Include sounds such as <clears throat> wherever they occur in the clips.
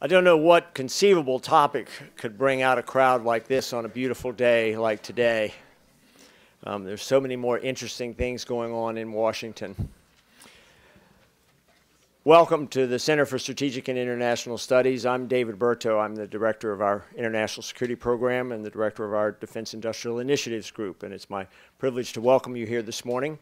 I don't know what conceivable topic could bring out a crowd like this on a beautiful day like today. Um, there's so many more interesting things going on in Washington. Welcome to the Center for Strategic and International Studies. I'm David Berteau. I'm the director of our International Security Program and the director of our Defense Industrial Initiatives Group, and it's my privilege to welcome you here this morning.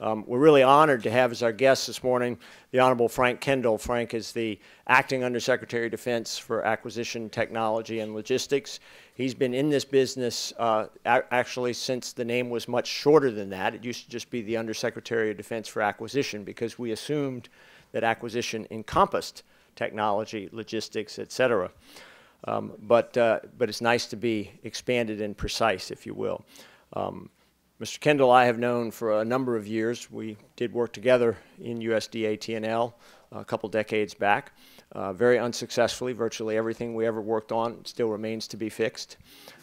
Um, we're really honored to have as our guest this morning the Honorable Frank Kendall. Frank is the Acting Undersecretary of Defense for Acquisition, Technology, and Logistics. He's been in this business uh, actually since the name was much shorter than that. It used to just be the Undersecretary of Defense for Acquisition because we assumed that acquisition encompassed technology, logistics, et cetera. Um, but, uh, but it's nice to be expanded and precise, if you will. Um, Mr. Kendall I have known for a number of years. We did work together in USD AT&L a couple decades back, uh, very unsuccessfully. Virtually everything we ever worked on still remains to be fixed,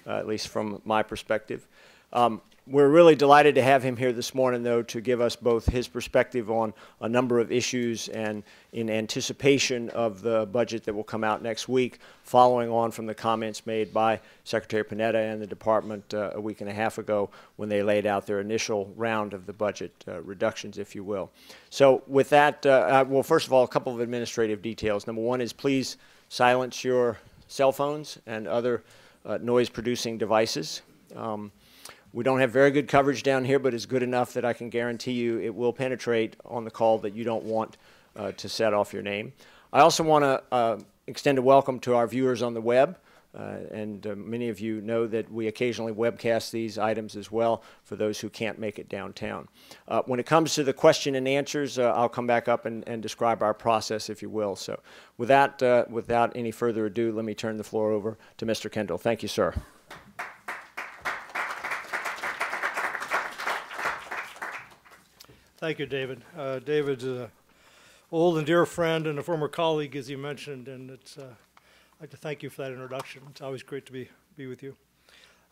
uh, at least from my perspective. Um, we're really delighted to have him here this morning, though, to give us both his perspective on a number of issues and in anticipation of the budget that will come out next week, following on from the comments made by Secretary Panetta and the Department uh, a week and a half ago when they laid out their initial round of the budget uh, reductions, if you will. So with that, uh, uh well, first of all, a couple of administrative details. Number one is please silence your cell phones and other uh, noise-producing devices. Um, we don't have very good coverage down here, but it's good enough that I can guarantee you it will penetrate on the call that you don't want uh, to set off your name. I also want to uh, extend a welcome to our viewers on the web. Uh, and uh, many of you know that we occasionally webcast these items as well for those who can't make it downtown. Uh, when it comes to the question and answers, uh, I'll come back up and, and, describe our process, if you will. So with that, uh, without any further ado, let me turn the floor over to Mr. Kendall. Thank you, sir. Thank you, David. Uh, David's an old and dear friend and a former colleague, as you mentioned, and it's, uh, I'd like to thank you for that introduction. It's always great to be, be with you.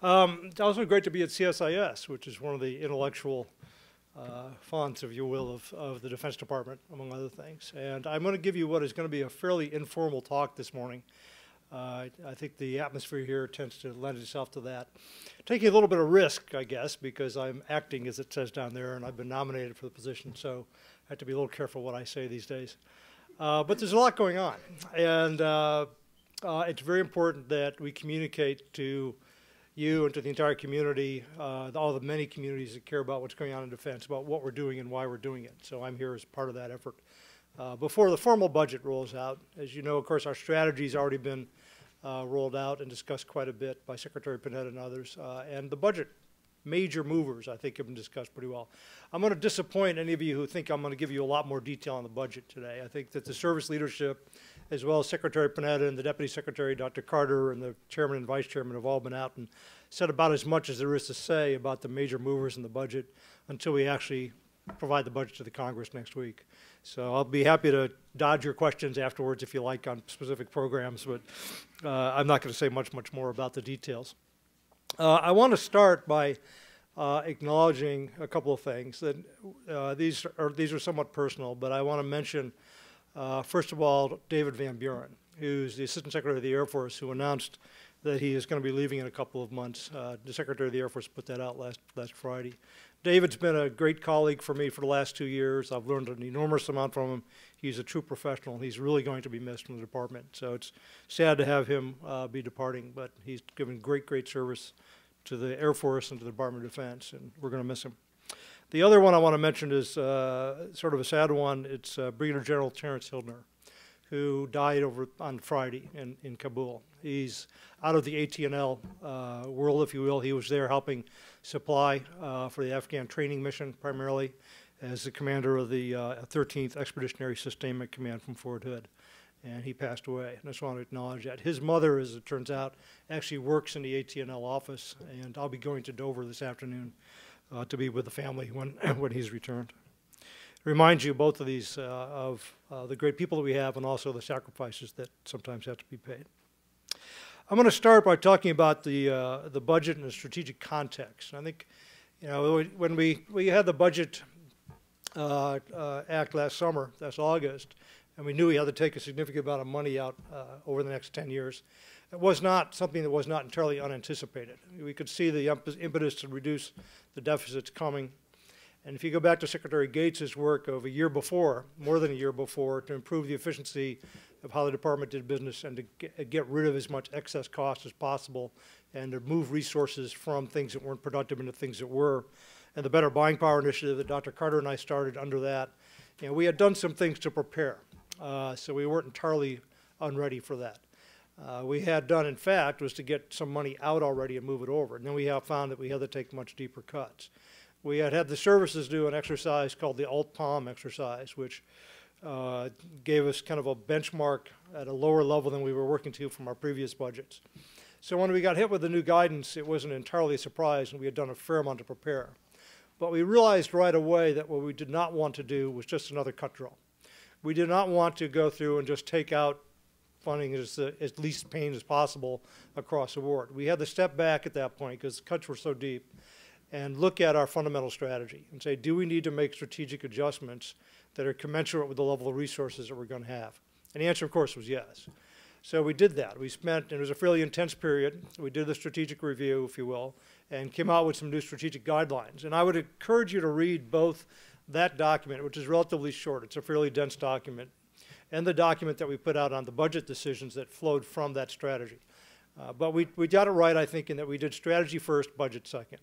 Um, it's also great to be at CSIS, which is one of the intellectual uh, fonts, if you will, of, of the Defense Department, among other things. And I'm going to give you what is going to be a fairly informal talk this morning uh, I think the atmosphere here tends to lend itself to that. Taking a little bit of risk, I guess, because I'm acting, as it says down there, and I've been nominated for the position, so I have to be a little careful what I say these days. Uh, but there's a lot going on, and uh, uh it's very important that we communicate to you and to the entire community, uh, all the many communities that care about what's going on in defense, about what we're doing and why we're doing it. So I'm here as part of that effort. Uh, before the formal budget rolls out, as you know, of course, our strategy has already been uh, rolled out and discussed quite a bit by Secretary Panetta and others. Uh, and the budget major movers, I think, have been discussed pretty well. I'm going to disappoint any of you who think I'm going to give you a lot more detail on the budget today. I think that the service leadership, as well as Secretary Panetta and the Deputy Secretary, Dr. Carter, and the Chairman and Vice Chairman have all been out and said about as much as there is to say about the major movers in the budget until we actually provide the budget to the Congress next week. So I'll be happy to dodge your questions afterwards if you like on specific programs, but uh, I'm not going to say much, much more about the details. Uh, I want to start by uh, acknowledging a couple of things. That uh, these are these are somewhat personal, but I want to mention uh, first of all David Van Buren, who's the Assistant Secretary of the Air Force, who announced that he is going to be leaving in a couple of months. Uh, the Secretary of the Air Force put that out last last Friday. David's been a great colleague for me for the last two years. I've learned an enormous amount from him. He's a true professional. He's really going to be missed in the department. So it's sad to have him uh, be departing, but he's given great, great service to the Air Force and to the Department of Defense, and we're going to miss him. The other one I want to mention is uh, sort of a sad one. It's uh, Brigadier General Terrence Hildner, who died over on Friday in, in Kabul. He's out of the AT&L uh, world, if you will. He was there helping supply uh, for the Afghan training mission primarily as the commander of the uh, 13th Expeditionary Sustainment Command from Fort Hood. And he passed away. And I just want to acknowledge that. His mother, as it turns out, actually works in the AT&L office, and I'll be going to Dover this afternoon uh, to be with the family when, <coughs> when he's returned. It reminds you, both of these, uh, of uh, the great people that we have and also the sacrifices that sometimes have to be paid. I'm going to start by talking about the, uh, the budget in a strategic context. I think, you know, when we, we had the budget uh, uh, act last summer, that's August, and we knew we had to take a significant amount of money out uh, over the next 10 years. It was not something that was not entirely unanticipated. We could see the impetus to reduce the deficits coming. And if you go back to Secretary Gates's work of a year before, more than a year before, to improve the efficiency of how the department did business and to get, get rid of as much excess cost as possible and to move resources from things that weren't productive into things that were. And the Better Buying Power Initiative that Dr. Carter and I started under that, you know, we had done some things to prepare. Uh, so we weren't entirely unready for that. Uh, we had done, in fact, was to get some money out already and move it over. And then we have found that we had to take much deeper cuts. We had had the services do an exercise called the alt-POM exercise, which uh, gave us kind of a benchmark at a lower level than we were working to from our previous budgets. So when we got hit with the new guidance, it wasn't entirely a surprise, and we had done a fair amount to prepare. But we realized right away that what we did not want to do was just another cut drill. We did not want to go through and just take out funding as, uh, as least pain as possible across the board. We had to step back at that point because the cuts were so deep and look at our fundamental strategy and say, do we need to make strategic adjustments that are commensurate with the level of resources that we're going to have? And the answer, of course, was yes. So we did that. We spent, it was a fairly intense period. We did the strategic review, if you will, and came out with some new strategic guidelines. And I would encourage you to read both that document, which is relatively short, it's a fairly dense document, and the document that we put out on the budget decisions that flowed from that strategy. Uh, but we, we got it right, I think, in that we did strategy first, budget second.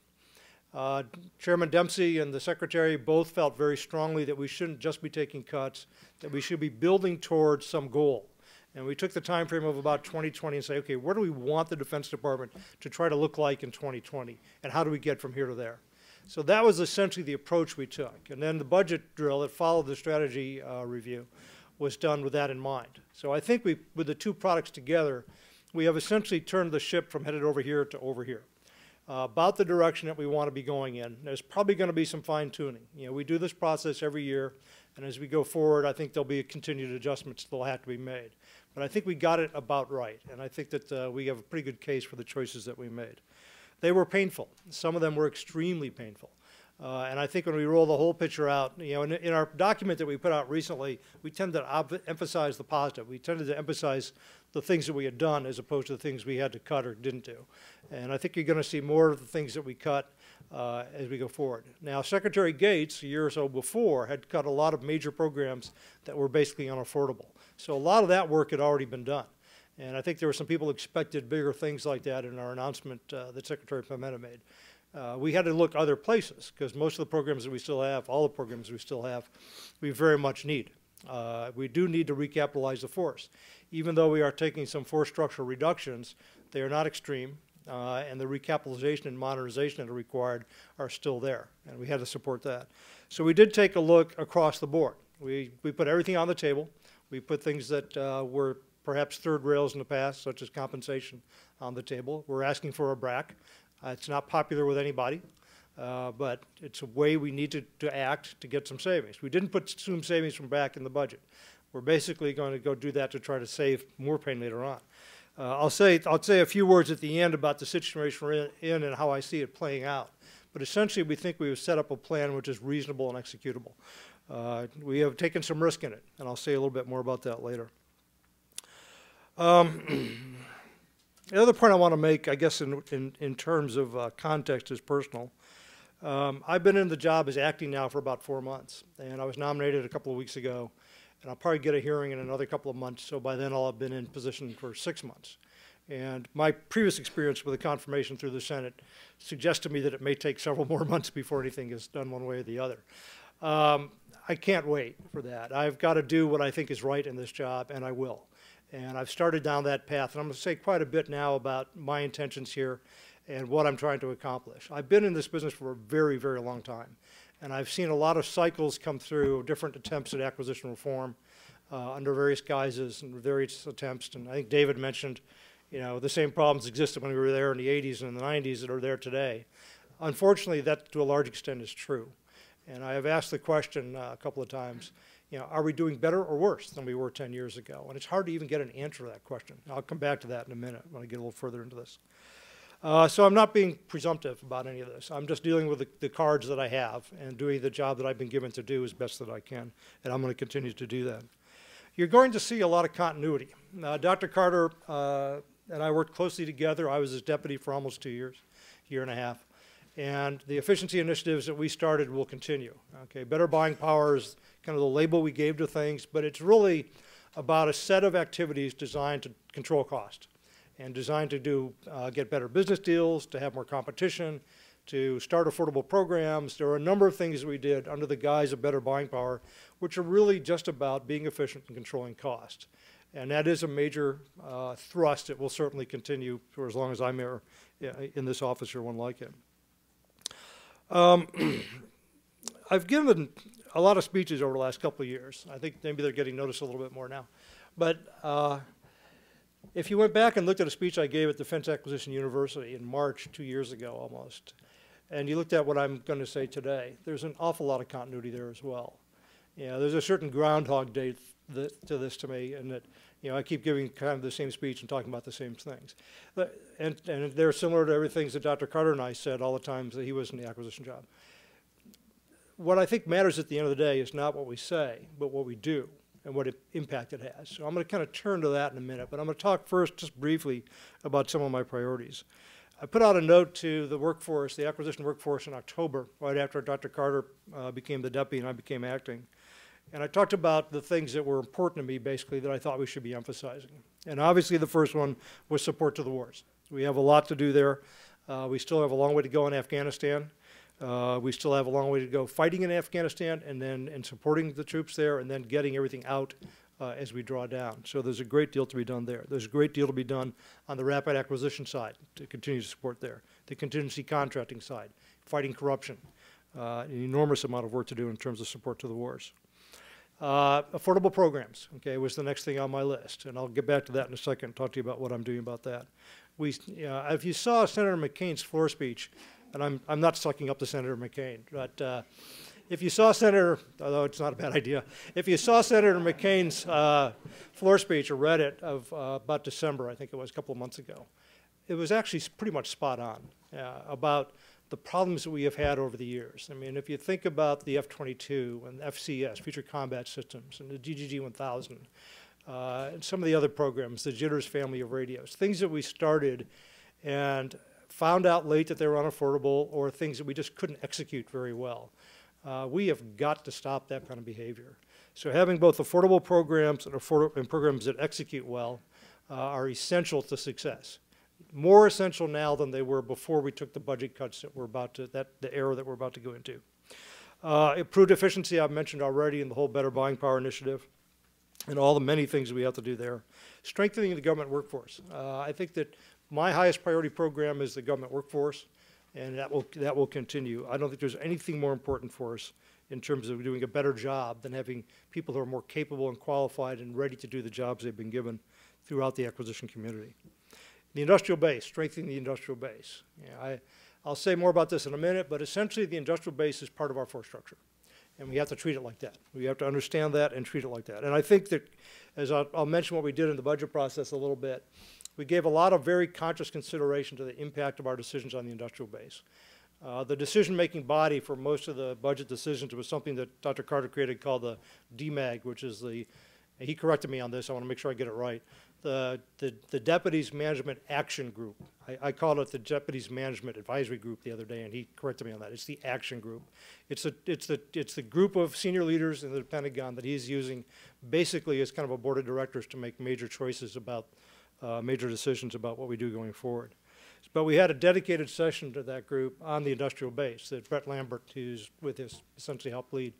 Uh, Chairman Dempsey and the Secretary both felt very strongly that we shouldn't just be taking cuts, that we should be building towards some goal. And we took the time frame of about 2020 and say, okay, where do we want the Defense Department to try to look like in 2020? And how do we get from here to there? So that was essentially the approach we took. And then the budget drill that followed the strategy uh, review was done with that in mind. So I think we, with the two products together, we have essentially turned the ship from headed over here to over here. Uh, about the direction that we want to be going in. There's probably going to be some fine tuning. You know, we do this process every year, and as we go forward, I think there'll be continued adjustments that'll have to be made. But I think we got it about right, and I think that uh, we have a pretty good case for the choices that we made. They were painful. Some of them were extremely painful. Uh, and I think when we roll the whole picture out, you know, in, in our document that we put out recently, we tend to emphasize the positive. We tended to emphasize the things that we had done as opposed to the things we had to cut or didn't do. And I think you're going to see more of the things that we cut uh, as we go forward. Now, Secretary Gates, a year or so before, had cut a lot of major programs that were basically unaffordable. So a lot of that work had already been done. And I think there were some people expected bigger things like that in our announcement uh, that Secretary Panetta made. Uh, we had to look other places because most of the programs that we still have, all the programs we still have, we very much need. Uh, we do need to recapitalize the force. Even though we are taking some force structural reductions, they are not extreme, uh, and the recapitalization and modernization that are required are still there, and we had to support that. So we did take a look across the board. We, we put everything on the table. We put things that uh, were perhaps third rails in the past, such as compensation, on the table. We're asking for a BRAC. Uh, it's not popular with anybody, uh, but it's a way we need to, to act to get some savings. We didn't put some savings from BRAC in the budget. We're basically going to go do that to try to save more pain later on. Uh, I'll say I'll say a few words at the end about the situation we're in, and how I see it playing out. But essentially, we think we have set up a plan which is reasonable and executable. Uh, we have taken some risk in it, and I'll say a little bit more about that later. Um, <clears throat> the other point I want to make, I guess, in, in, in terms of uh, context is personal. Um, I've been in the job as acting now for about four months, and I was nominated a couple of weeks ago, and I'll probably get a hearing in another couple of months, so by then I'll have been in position for six months. And my previous experience with a confirmation through the Senate suggests to me that it may take several <laughs> more months before anything is done one way or the other. Um, I can't wait for that. I've got to do what I think is right in this job, and I will. And I've started down that path. And I'm going to say quite a bit now about my intentions here and what I'm trying to accomplish. I've been in this business for a very, very long time. And I've seen a lot of cycles come through, different attempts at acquisition reform uh, under various guises and various attempts. And I think David mentioned, you know, the same problems existed when we were there in the 80s and the 90s that are there today. Unfortunately, that to a large extent is true. And I have asked the question uh, a couple of times, you know, are we doing better or worse than we were 10 years ago? And it's hard to even get an answer to that question. I'll come back to that in a minute when I get a little further into this. Uh, so I'm not being presumptive about any of this. I'm just dealing with the, the, cards that I have and doing the job that I've been given to do as best that I can, and I'm going to continue to do that. you're going to see a lot of continuity. Uh, Dr. Carter uh, and I worked closely together. I was his deputy for almost two years, year and a half. And the efficiency initiatives that we started will continue. Okay, better buying power is kind of the label we gave to things, but it's really about a set of activities designed to control cost and designed to do uh, get better business deals, to have more competition, to start affordable programs. There are a number of things that we did under the guise of better buying power, which are really just about being efficient and controlling cost. And that is a major uh, thrust. It will certainly continue for as long as I'm here uh, in this office or one like it. Um, <clears throat> I've given a lot of speeches over the last couple of years. I think maybe they're getting noticed a little bit more now. But uh, if you went back and looked at a speech I gave at Defense Acquisition University in March, two years ago almost, and you looked at what I'm going to say today, there's an awful lot of continuity there as well. You know, there's a certain groundhog day to this to me, and that you know I keep giving kind of the same speech and talking about the same things, but, and and they're similar to everything that Dr. Carter and I said all the times that he was in the acquisition job. What I think matters at the end of the day is not what we say, but what we do and what impact it has. So I'm going to kind of turn to that in a minute, but I'm going to talk first just briefly about some of my priorities. I put out a note to the workforce, the acquisition workforce in October, right after Dr. Carter uh, became the deputy and I became acting. And I talked about the things that were important to me, basically, that I thought we should be emphasizing. And obviously, the first one was support to the wars. We have a lot to do there. Uh, we still have a long way to go in Afghanistan. Uh, we still have a long way to go fighting in Afghanistan and then and supporting the troops there and then getting everything out uh, as we draw down. So there's a great deal to be done there. There's a great deal to be done on the rapid acquisition side to continue to support there, the contingency contracting side, fighting corruption, uh, an enormous amount of work to do in terms of support to the wars. Uh, affordable programs, okay, was the next thing on my list, and I'll get back to that in a second talk to you about what I'm doing about that. We, uh, if you saw Senator McCain's floor speech, and I'm, I'm not sucking up to Senator McCain, but uh, if you saw Senator, although it's not a bad idea, if you saw Senator McCain's uh, floor speech or read it of uh, about December, I think it was a couple of months ago, it was actually pretty much spot on uh, about the problems that we have had over the years. I mean, if you think about the F-22 and FCS, Future Combat Systems, and the DDG-1000, uh, and some of the other programs, the JTRS family of radios, things that we started and found out late that they were unaffordable or things that we just couldn't execute very well. Uh, we have got to stop that kind of behavior. So having both affordable programs and, affordable, and programs that execute well uh, are essential to success more essential now than they were before we took the budget cuts that we're about to, that, the era that we're about to go into. Uh, improved efficiency, I've mentioned already in the whole Better Buying Power initiative and all the many things we have to do there. Strengthening the government workforce. Uh, I think that my highest priority program is the government workforce, and that will, that will continue. I don't think there's anything more important for us in terms of doing a better job than having people who are more capable and qualified and ready to do the jobs they've been given throughout the acquisition community. The industrial base, strengthening the industrial base. I, I'll say more about this in a minute, but essentially the industrial base is part of our force structure. And we have to treat it like that. We have to understand that and treat it like that. And I think that, as I'll, I'll mention what we did in the budget process a little bit, we gave a lot of very conscious consideration to the impact of our decisions on the industrial base. Uh, the decision-making body for most of the budget decisions was something that Dr. Carter created called the DMAG, which is the, he corrected me on this, I want to make sure I get it right, the, the, the Deputies Management Action Group. I, I called it the Deputies Management Advisory Group the other day, and he corrected me on that. It's the Action Group. It's, a, it's, the, it's the group of senior leaders in the Pentagon that he's using basically as kind of a board of directors to make major choices about, uh, major decisions about what we do going forward. But we had a dedicated session to that group on the industrial base that Brett Lambert, who's with us, essentially helped lead.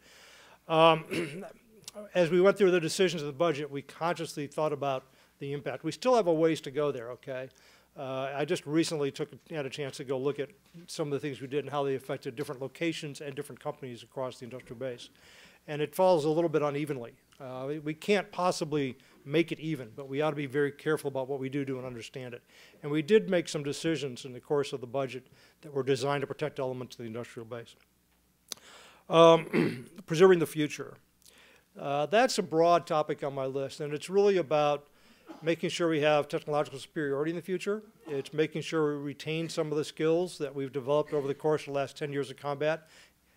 Um, <clears throat> as we went through the decisions of the budget, we consciously thought about the impact. We still have a ways to go there, okay? Uh, I just recently took had a chance to go look at some of the things we did and how they affected different locations and different companies across the industrial base. And it falls a little bit unevenly. Uh, we, we can't possibly make it even, but we ought to be very careful about what we do do and understand it. And we did make some decisions in the course of the budget that were designed to protect elements of the industrial base. Um, <clears throat> preserving the future. Uh, that's a broad topic on my list, and it's really about making sure we have technological superiority in the future. It's making sure we retain some of the skills that we've developed over the course of the last 10 years of combat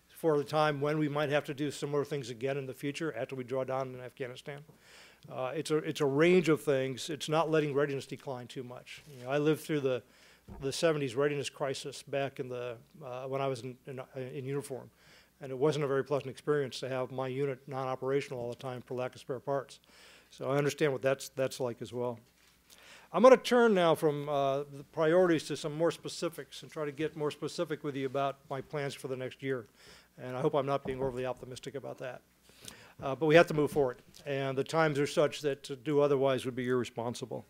for the time when we might have to do similar things again in the future after we draw down in Afghanistan. Uh, it's a it's a range of things. It's not letting readiness decline too much. You know, I lived through the the 70s readiness crisis back in the uh, when I was in, in, in uniform, and it wasn't a very pleasant experience to have my unit non-operational all the time for lack of spare parts. So I understand what that's that's like as well. I'm going to turn now from uh, the priorities to some more specifics and try to get more specific with you about my plans for the next year. And I hope I'm not being overly optimistic about that. Uh, but we have to move forward. And the times are such that to do otherwise would be irresponsible.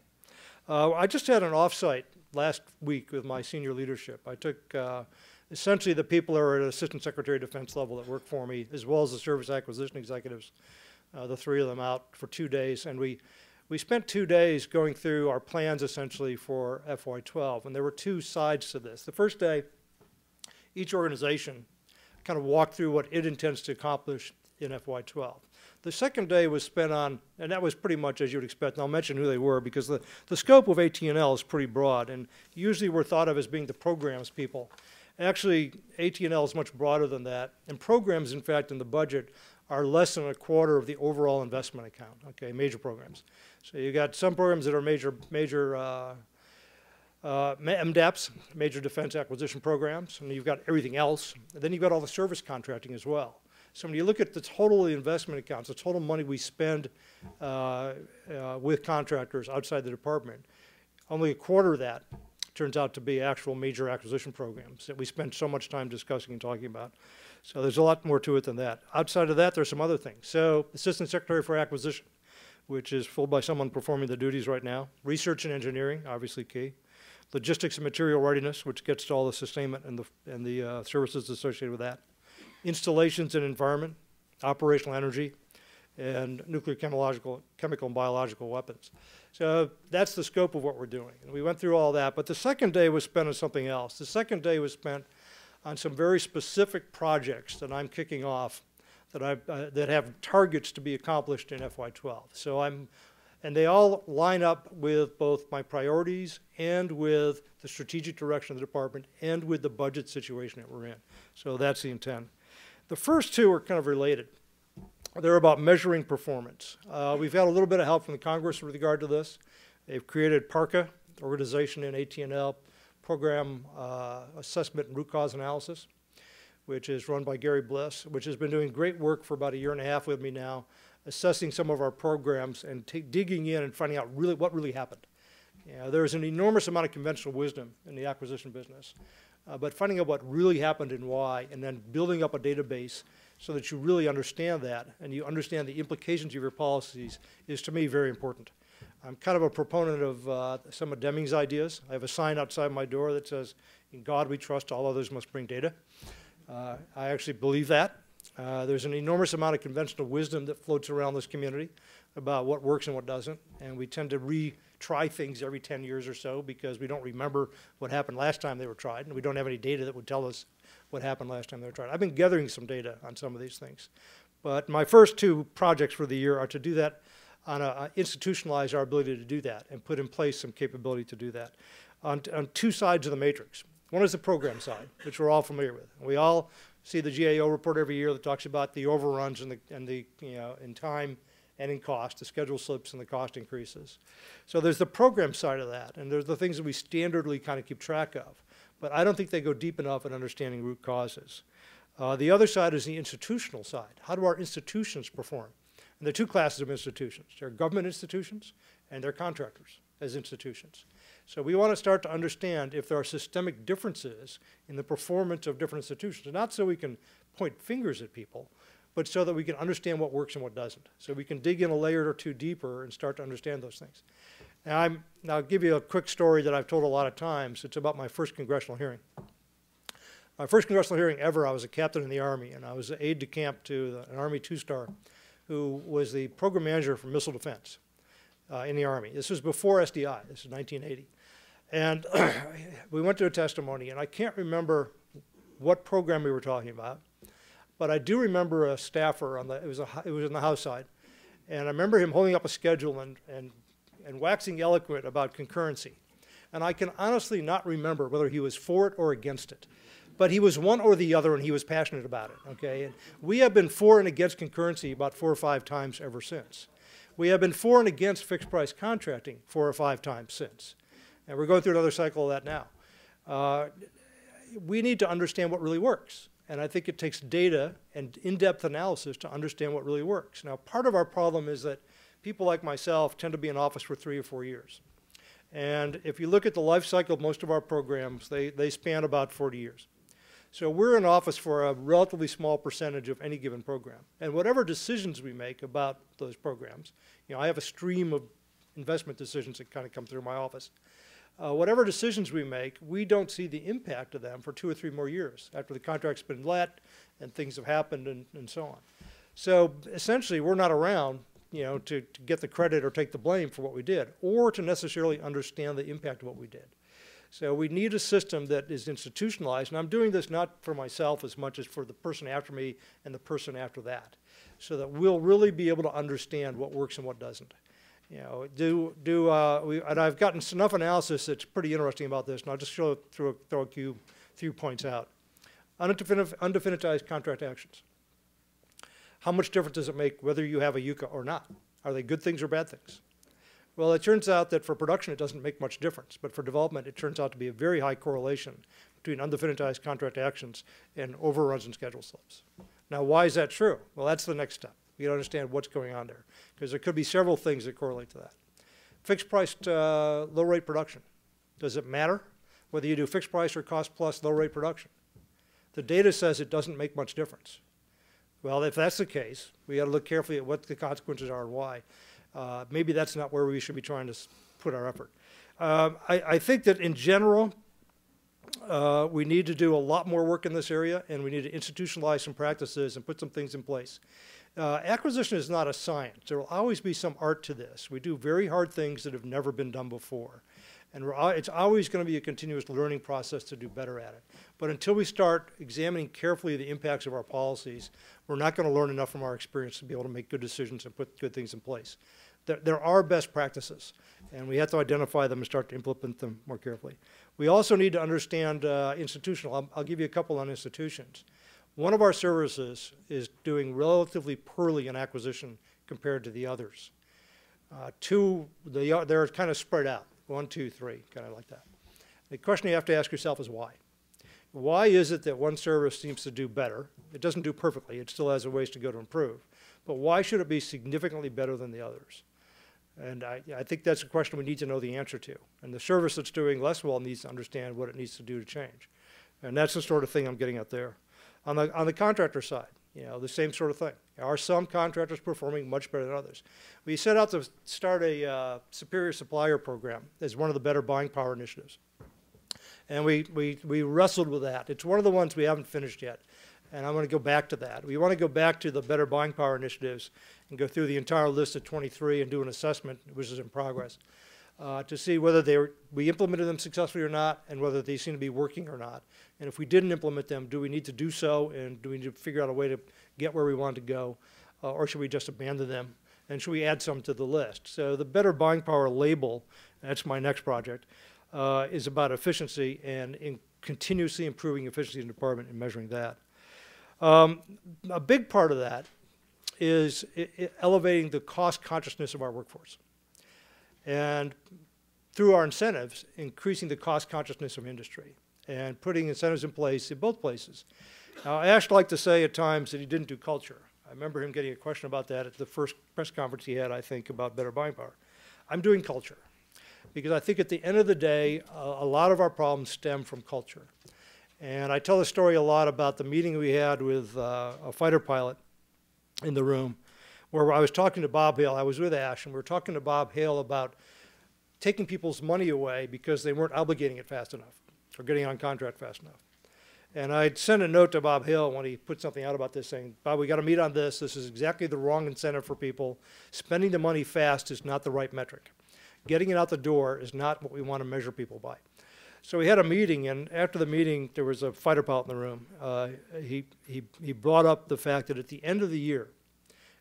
Uh, I just had an offsite last week with my senior leadership. I took uh, essentially the people who are at Assistant Secretary of Defense level that work for me, as well as the service acquisition executives, uh, the three of them out for two days. And we we spent two days going through our plans essentially for FY12, and there were two sides to this. The first day, each organization kind of walked through what it intends to accomplish in FY12. The second day was spent on, and that was pretty much as you would expect, and I'll mention who they were because the, the scope of AT&L is pretty broad, and usually we're thought of as being the programs people. Actually, AT&L is much broader than that, and programs, in fact, in the budget are less than a quarter of the overall investment account, okay, major programs. So you got some programs that are major, major uh, uh, MDAPs, major defense acquisition programs, and you've got everything else. And then you've got all the service contracting as well. So when you look at the total investment accounts, the total money we spend uh, uh, with contractors outside the department, only a quarter of that turns out to be actual major acquisition programs that we spend so much time discussing and talking about. So there's a lot more to it than that. Outside of that, there's some other things. So Assistant Secretary for Acquisition, which is filled by someone performing the duties right now. Research and engineering, obviously key. Logistics and material readiness, which gets to all the sustainment and the, and the uh, services associated with that. Installations and environment, operational energy, and nuclear chemical, chemical and biological weapons. So that's the scope of what we're doing. And we went through all that, but the second day was spent on something else. The second day was spent on some very specific projects that I'm kicking off that, I, uh, that have targets to be accomplished in FY12. So I'm, and they all line up with both my priorities and with the strategic direction of the department and with the budget situation that we're in. So that's the intent. The first two are kind of related. They're about measuring performance. Uh, we've had a little bit of help from the Congress with regard to this. They've created PARCA, the organization in AT&L, program uh, assessment and root cause analysis, which is run by Gary Bliss, which has been doing great work for about a year and a half with me now, assessing some of our programs and digging in and finding out really what really happened. You know, there's an enormous amount of conventional wisdom in the acquisition business, uh, but finding out what really happened and why, and then building up a database so that you really understand that and you understand the implications of your policies is to me very important. I'm kind of a proponent of uh, some of Deming's ideas. I have a sign outside my door that says, in God we trust, all others must bring data. Uh, I actually believe that. Uh, there's an enormous amount of conventional wisdom that floats around this community about what works and what doesn't, and we tend to retry things every 10 years or so because we don't remember what happened last time they were tried, and we don't have any data that would tell us what happened last time they were tried. I've been gathering some data on some of these things. But my first two projects for the year are to do that on a, uh, institutionalize our ability to do that and put in place some capability to do that on, on two sides of the matrix. One is the program side, which we're all familiar with. We all see the GAO report every year that talks about the overruns and the, and the you know, in time and in cost, the schedule slips and the cost increases. So there's the program side of that, and there's the things that we standardly kind of keep track of. But I don't think they go deep enough in understanding root causes. Uh, the other side is the institutional side. How do our institutions perform? And there are two classes of institutions. There are government institutions and there are contractors as institutions. So we want to start to understand if there are systemic differences in the performance of different institutions, not so we can point fingers at people, but so that we can understand what works and what doesn't. So we can dig in a layer or two deeper and start to understand those things. Now, I'm, now I'll give you a quick story that I've told a lot of times. It's about my first congressional hearing. My first congressional hearing ever, I was a captain in the Army, and I was an aide de camp to the, an Army two-star who was the program manager for missile defense uh, in the Army. This was before SDI. This is 1980. And <clears throat> we went to a testimony, and I can't remember what program we were talking about, but I do remember a staffer on the, it was, a, it was on the House side, and I remember him holding up a schedule and, and, and waxing eloquent about concurrency. And I can honestly not remember whether he was for it or against it but he was one or the other and he was passionate about it, okay? And we have been for and against concurrency about four or five times ever since. We have been for and against fixed price contracting four or five times since. And we're going through another cycle of that now. Uh, we need to understand what really works. And I think it takes data and in-depth analysis to understand what really works. Now, part of our problem is that people like myself tend to be in office for three or four years. And if you look at the life cycle of most of our programs, they, they span about 40 years. So we're in office for a relatively small percentage of any given program. And whatever decisions we make about those programs, you know, I have a stream of investment decisions that kind of come through my office. Uh, whatever decisions we make, we don't see the impact of them for two or three more years after the contract's been let and things have happened and, and so on. So essentially, we're not around, you know, to, to get the credit or take the blame for what we did, or to necessarily understand the impact of what we did. So we need a system that is institutionalized, and I'm doing this not for myself as much as for the person after me and the person after that, so that we'll really be able to understand what works and what doesn't. You know, do, do, uh, we, and I've gotten enough analysis that's pretty interesting about this, and I'll just show, throw, throw a few, few points out. Undefinitized, undefinitized contract actions. How much difference does it make whether you have a UCA or not? Are they good things or bad things? Well, it turns out that for production, it doesn't make much difference, but for development, it turns out to be a very high correlation between undefinitized contract actions and overruns and schedule slips. Now, why is that true? Well, that's the next step. We to understand what's going on there, because there could be several things that correlate to that. Fixed priced uh, low rate production. Does it matter whether you do fixed price or cost plus low rate production? The data says it doesn't make much difference. Well, if that's the case, we got to look carefully at what the consequences are and why uh, maybe that's not where we should be trying to put our effort. Um, I, I, think that in general, uh, we need to do a lot more work in this area, and we need to institutionalize some practices and put some things in place. Uh, acquisition is not a science. There will always be some art to this. We do very hard things that have never been done before. And it's always going to be a continuous learning process to do better at it. But until we start examining carefully the impacts of our policies, we're not going to learn enough from our experience to be able to make good decisions and put good things in place there, there are best practices, and we have to identify them and start to implement them more carefully. We also need to understand uh, institutional. I'll, I'll give you a couple on institutions. One of our services is doing relatively poorly in acquisition compared to the others. Uh, two, they are, they're kind of spread out. One, two, three, kind of like that. The question you have to ask yourself is why? Why is it that one service seems to do better? It doesn't do perfectly. It still has a ways to go to improve. But why should it be significantly better than the others? And I, I think that's a question we need to know the answer to. And the service that's doing less well needs to understand what it needs to do to change. And that's the sort of thing I'm getting at there. On the, on the contractor side, you know, the same sort of thing. Are some contractors performing much better than others? We set out to start a uh, superior supplier program as one of the better buying power initiatives. And we, we, we wrestled with that. It's one of the ones we haven't finished yet. And I want to go back to that. We want to go back to the better buying power initiatives and go through the entire list of 23 and do an assessment, which is in progress, uh, to see whether they were, we implemented them successfully or not and whether they seem to be working or not. And if we didn't implement them, do we need to do so and do we need to figure out a way to get where we want to go uh, or should we just abandon them? And should we add some to the list? So the Better Buying Power label, that's my next project, uh, is about efficiency and in continuously improving efficiency in the department and measuring that. Um, a big part of that is elevating the cost consciousness of our workforce. And through our incentives, increasing the cost consciousness of industry and putting incentives in place in both places. Now, Ash liked to say at times that he didn't do culture. I remember him getting a question about that at the first press conference he had, I think, about better buying power. I'm doing culture because I think at the end of the day, a lot of our problems stem from culture. And I tell the story a lot about the meeting we had with uh, a fighter pilot in the room where I was talking to Bob Hale. I was with Ash, and we were talking to Bob Hale about taking people's money away because they weren't obligating it fast enough or getting on contract fast enough. And I'd sent a note to Bob Hale when he put something out about this saying, Bob, we got to meet on this. This is exactly the wrong incentive for people. Spending the money fast is not the right metric. Getting it out the door is not what we want to measure people by. So we had a meeting, and after the meeting, there was a fighter pilot in the room. Uh, he, he, he brought up the fact that at the end of the year,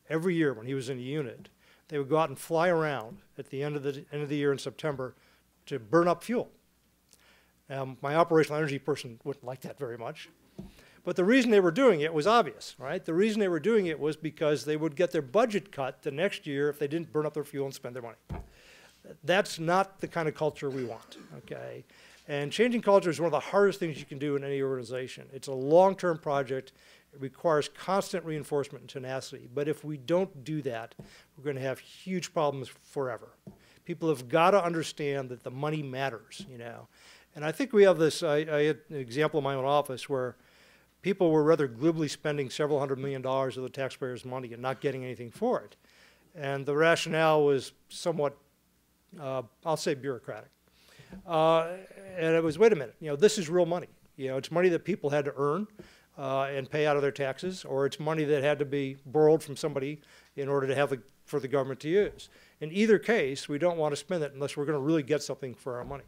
every year when he was in a unit, they would go out and fly around at the end of the end of the year in September to burn up fuel. Um, my operational energy person wouldn't like that very much, But the reason they were doing it was obvious, right? The reason they were doing it was because they would get their budget cut the next year if they didn't burn up their fuel and spend their money. That's not the kind of culture we want, okay? And changing culture is one of the hardest things you can do in any organization. It's a long-term project. It requires constant reinforcement and tenacity. But if we don't do that, we're going to have huge problems forever. People have got to understand that the money matters, you know. And I think we have this, I, I had an example in my own office where people were rather glibly spending several hundred million dollars of the taxpayers' money and not getting anything for it. And the rationale was somewhat, uh, I'll say bureaucratic. Uh, and it was, wait a minute, you know, this is real money. You know, it's money that people had to earn uh, and pay out of their taxes, or it's money that had to be borrowed from somebody in order to have the, for the government to use. In either case, we don't want to spend it unless we're going to really get something for our money.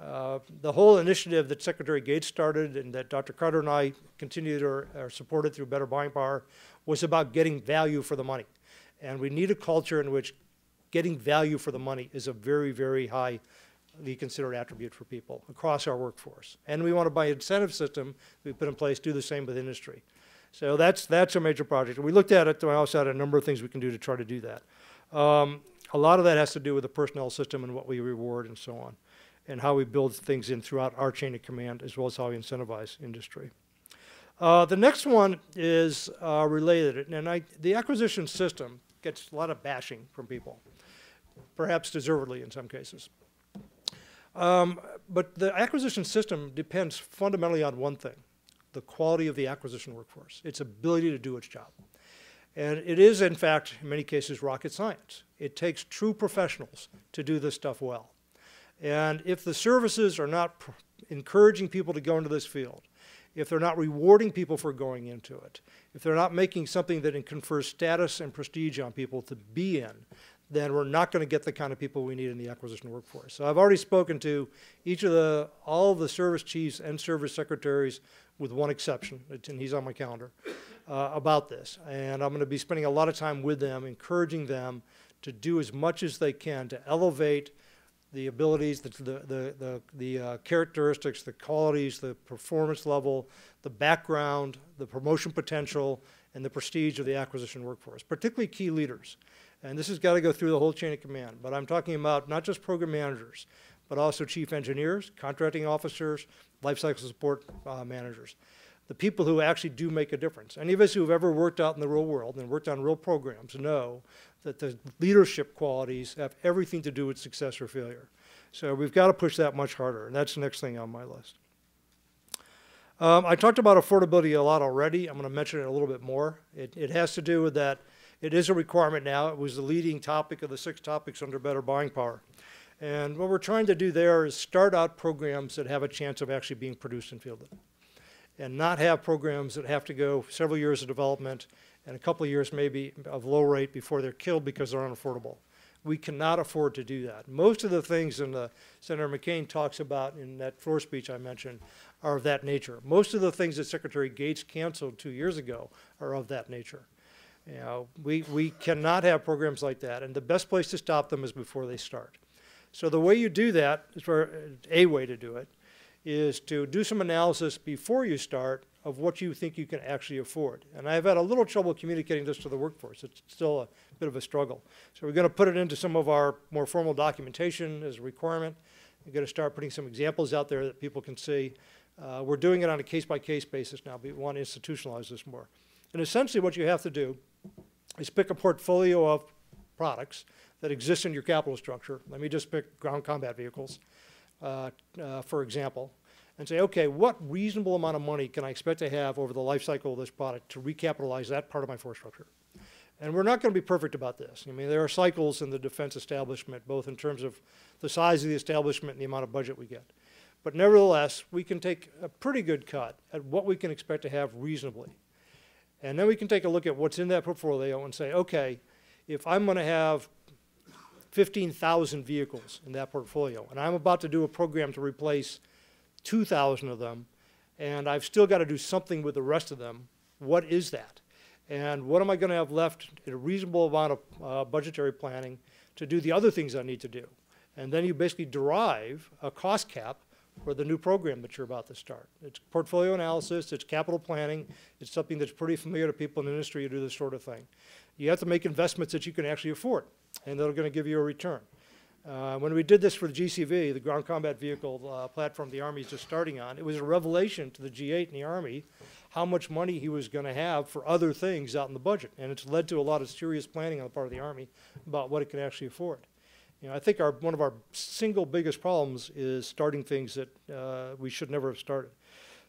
Uh, the whole initiative that Secretary Gates started and that Dr. Carter and I continued or, or supported through Better Buying Power was about getting value for the money. And we need a culture in which getting value for the money is a very, very high the considered attribute for people across our workforce. And we want to, by incentive system we put in place, do the same with industry. So that's, that's a major project. We looked at it, I also had a number of things we can do to try to do that. Um, a lot of that has to do with the personnel system and what we reward and so on, and how we build things in throughout our chain of command, as well as how we incentivize industry. Uh, the next one is uh, related, and I, the acquisition system gets a lot of bashing from people, perhaps deservedly in some cases. Um, but the acquisition system depends fundamentally on one thing, the quality of the acquisition workforce, its ability to do its job. And it is, in fact, in many cases, rocket science. It takes true professionals to do this stuff well. And if the services are not encouraging people to go into this field, if they're not rewarding people for going into it, if they're not making something that confers status and prestige on people to be in, then we're not going to get the kind of people we need in the acquisition workforce. So I've already spoken to each of the, all of the service chiefs and service secretaries with one exception, and he's on my calendar, uh, about this. And I'm going to be spending a lot of time with them, encouraging them to do as much as they can to elevate the abilities, the, the, the, the, uh, characteristics, the qualities, the performance level, the background, the promotion potential, and the prestige of the acquisition workforce, particularly key leaders. And this has got to go through the whole chain of command. But I'm talking about not just program managers, but also chief engineers, contracting officers, lifecycle support uh, managers. The people who actually do make a difference. Any of us who have ever worked out in the real world and worked on real programs know that the leadership qualities have everything to do with success or failure. So we've got to push that much harder, and that's the next thing on my list. Um, I talked about affordability a lot already. I'm going to mention it a little bit more. It, it has to do with that it is a requirement now. It was the leading topic of the six topics under Better Buying Power. And what we're trying to do there is start out programs that have a chance of actually being produced and fielded. And not have programs that have to go several years of development and a couple of years maybe of low rate before they're killed because they're unaffordable. We cannot afford to do that. Most of the things in the Senator McCain talks about in that floor speech I mentioned are of that nature. Most of the things that Secretary Gates canceled two years ago are of that nature. You know, we, we cannot have programs like that, and the best place to stop them is before they start. So the way you do that, is for a way to do it, is to do some analysis before you start of what you think you can actually afford. And I've had a little trouble communicating this to the workforce. It's still a bit of a struggle. So we're going to put it into some of our more formal documentation as a requirement. We're going to start putting some examples out there that people can see. Uh, we're doing it on a case-by-case -case basis now, but we want to institutionalize this more. And essentially what you have to do is pick a portfolio of products that exist in your capital structure. Let me just pick ground combat vehicles, uh, uh, for example, and say, okay, what reasonable amount of money can I expect to have over the life cycle of this product to recapitalize that part of my force structure? And we're not going to be perfect about this. I mean, there are cycles in the defense establishment, both in terms of the size of the establishment and the amount of budget we get. But nevertheless, we can take a pretty good cut at what we can expect to have reasonably. And then we can take a look at what's in that portfolio and say, okay, if I'm going to have 15,000 vehicles in that portfolio, and I'm about to do a program to replace 2,000 of them, and I've still got to do something with the rest of them, what is that? And what am I going to have left in a reasonable amount of uh, budgetary planning to do the other things I need to do? And then you basically derive a cost cap for the new program that you're about to start. It's portfolio analysis, it's capital planning, it's something that's pretty familiar to people in the industry who do this sort of thing. You have to make investments that you can actually afford, and that are going to give you a return. Uh, when we did this for the GCV, the Ground Combat Vehicle uh, platform the Army is just starting on, it was a revelation to the G8 and the Army how much money he was going to have for other things out in the budget. And it's led to a lot of serious planning on the part of the Army about what it can actually afford. You know, I think our, one of our single biggest problems is starting things that uh, we should never have started.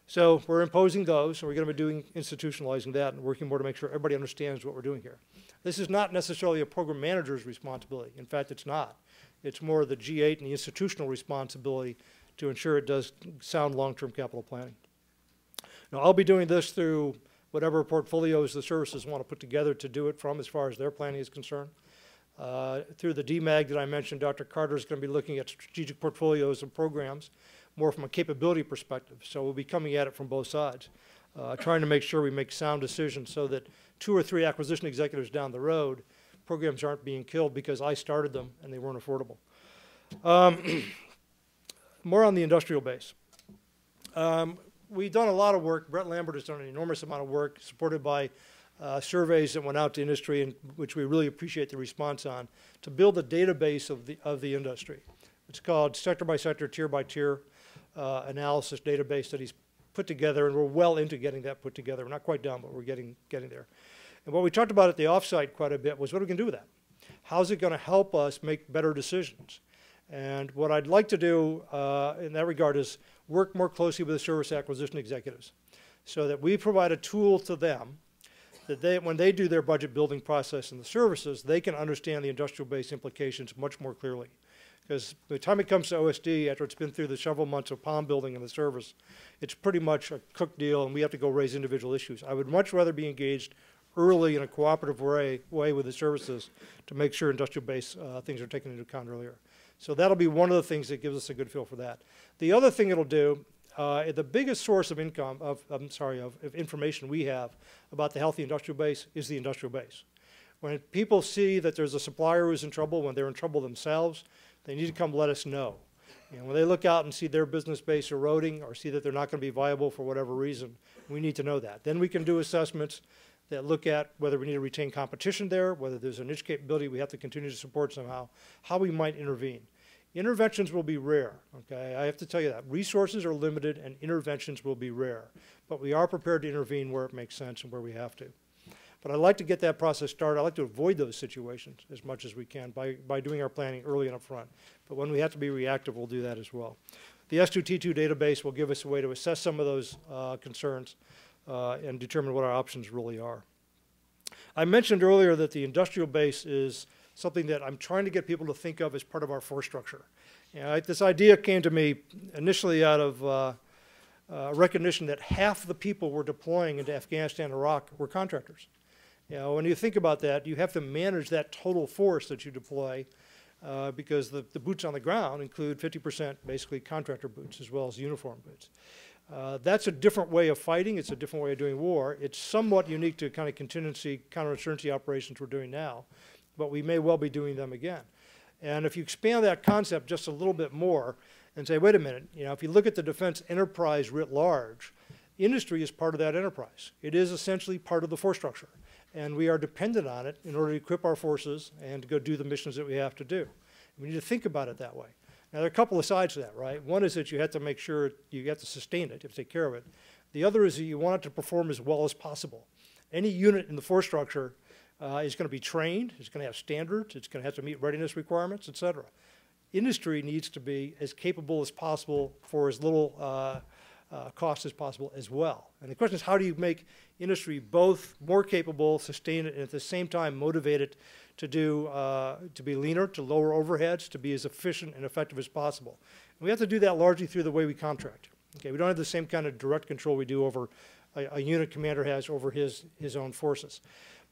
So we're imposing those, and we're going to be doing institutionalizing that and working more to make sure everybody understands what we're doing here. This is not necessarily a program manager's responsibility. In fact, it's not. It's more the G8 and the institutional responsibility to ensure it does sound long-term capital planning. Now, I'll be doing this through whatever portfolios the services want to put together to do it from as far as their planning is concerned. Uh, through the DMAG that I mentioned, Dr. Carter is going to be looking at strategic portfolios and programs more from a capability perspective. So we'll be coming at it from both sides, uh, trying to make sure we make sound decisions so that two or three acquisition executives down the road, programs aren't being killed because I started them and they weren't affordable. Um, <clears throat> more on the industrial base. Um, we've done a lot of work. Brett Lambert has done an enormous amount of work supported by uh, surveys that went out to industry and which we really appreciate the response on to build a database of the, of the industry. It's called sector by sector, tier by tier uh, analysis database that he's put together and we're well into getting that put together. We're not quite done, but we're getting, getting there. And what we talked about at the offsite quite a bit was what are we going to do with that? How's it going to help us make better decisions? And what I'd like to do uh, in that regard is work more closely with the service acquisition executives so that we provide a tool to them that they, when they do their budget building process in the services, they can understand the industrial base implications much more clearly. Because by the time it comes to OSD, after it's been through the several months of POM building in the service, it's pretty much a cooked deal and we have to go raise individual issues. I would much rather be engaged early in a cooperative way, way with the services to make sure industrial base uh, things are taken into account earlier. So that'll be one of the things that gives us a good feel for that. The other thing it'll do, uh, the biggest source of income, of, I'm sorry, of, of information we have about the healthy industrial base is the industrial base. When people see that there's a supplier who's in trouble, when they're in trouble themselves, they need to come let us know. Know, when they look out and see their business base eroding or see that they're not going to be viable for whatever reason, we need to know that. Then we can do assessments that look at whether we need to retain competition there, whether there's a niche capability we have to continue to support somehow, how we might intervene. Interventions will be rare, okay? I have to tell you that. Resources are limited and interventions will be rare. But we are prepared to intervene where it makes sense and where we have to. But I'd like to get that process started. I'd like to avoid those situations as much as we can by, by doing our planning early and upfront. But when we have to be reactive, we'll do that as well. The S2T2 database will give us a way to assess some of those uh, concerns uh, and determine what our options really are. I mentioned earlier that the industrial base is something that I'm trying to get people to think of as part of our force structure. This idea came to me initially out of uh, uh, recognition that half the people we're deploying into Afghanistan and Iraq were contractors. You know, when you think about that, you have to manage that total force that you deploy uh, because the, the boots on the ground include 50% basically contractor boots as well as uniform boots. Uh, that's a different way of fighting. It's a different way of doing war. It's somewhat unique to kind of contingency counterinsurgency operations we're doing now, but we may well be doing them again. And if you expand that concept just a little bit more and say, wait a minute, you know, if you look at the defense enterprise writ large, industry is part of that enterprise. It is essentially part of the force structure. And we are dependent on it in order to equip our forces and to go do the missions that we have to do. We need to think about it that way. Now, there are a couple of sides to that, right? One is that you have to make sure you have to sustain it, you have to take care of it. The other is that you want it to perform as well as possible. Any unit in the force structure uh, is going to be trained, it's going to have standards, it's going to have to meet readiness requirements, et cetera. Industry needs to be as capable as possible for as little uh, uh, cost as possible as well. And the question is, how do you make industry both more capable, sustain it, and at the same time motivate it to do uh, to be leaner, to lower overheads, to be as efficient and effective as possible. And we have to do that largely through the way we contract. Okay, we don't have the same kind of direct control we do over a, a unit commander has over his his own forces.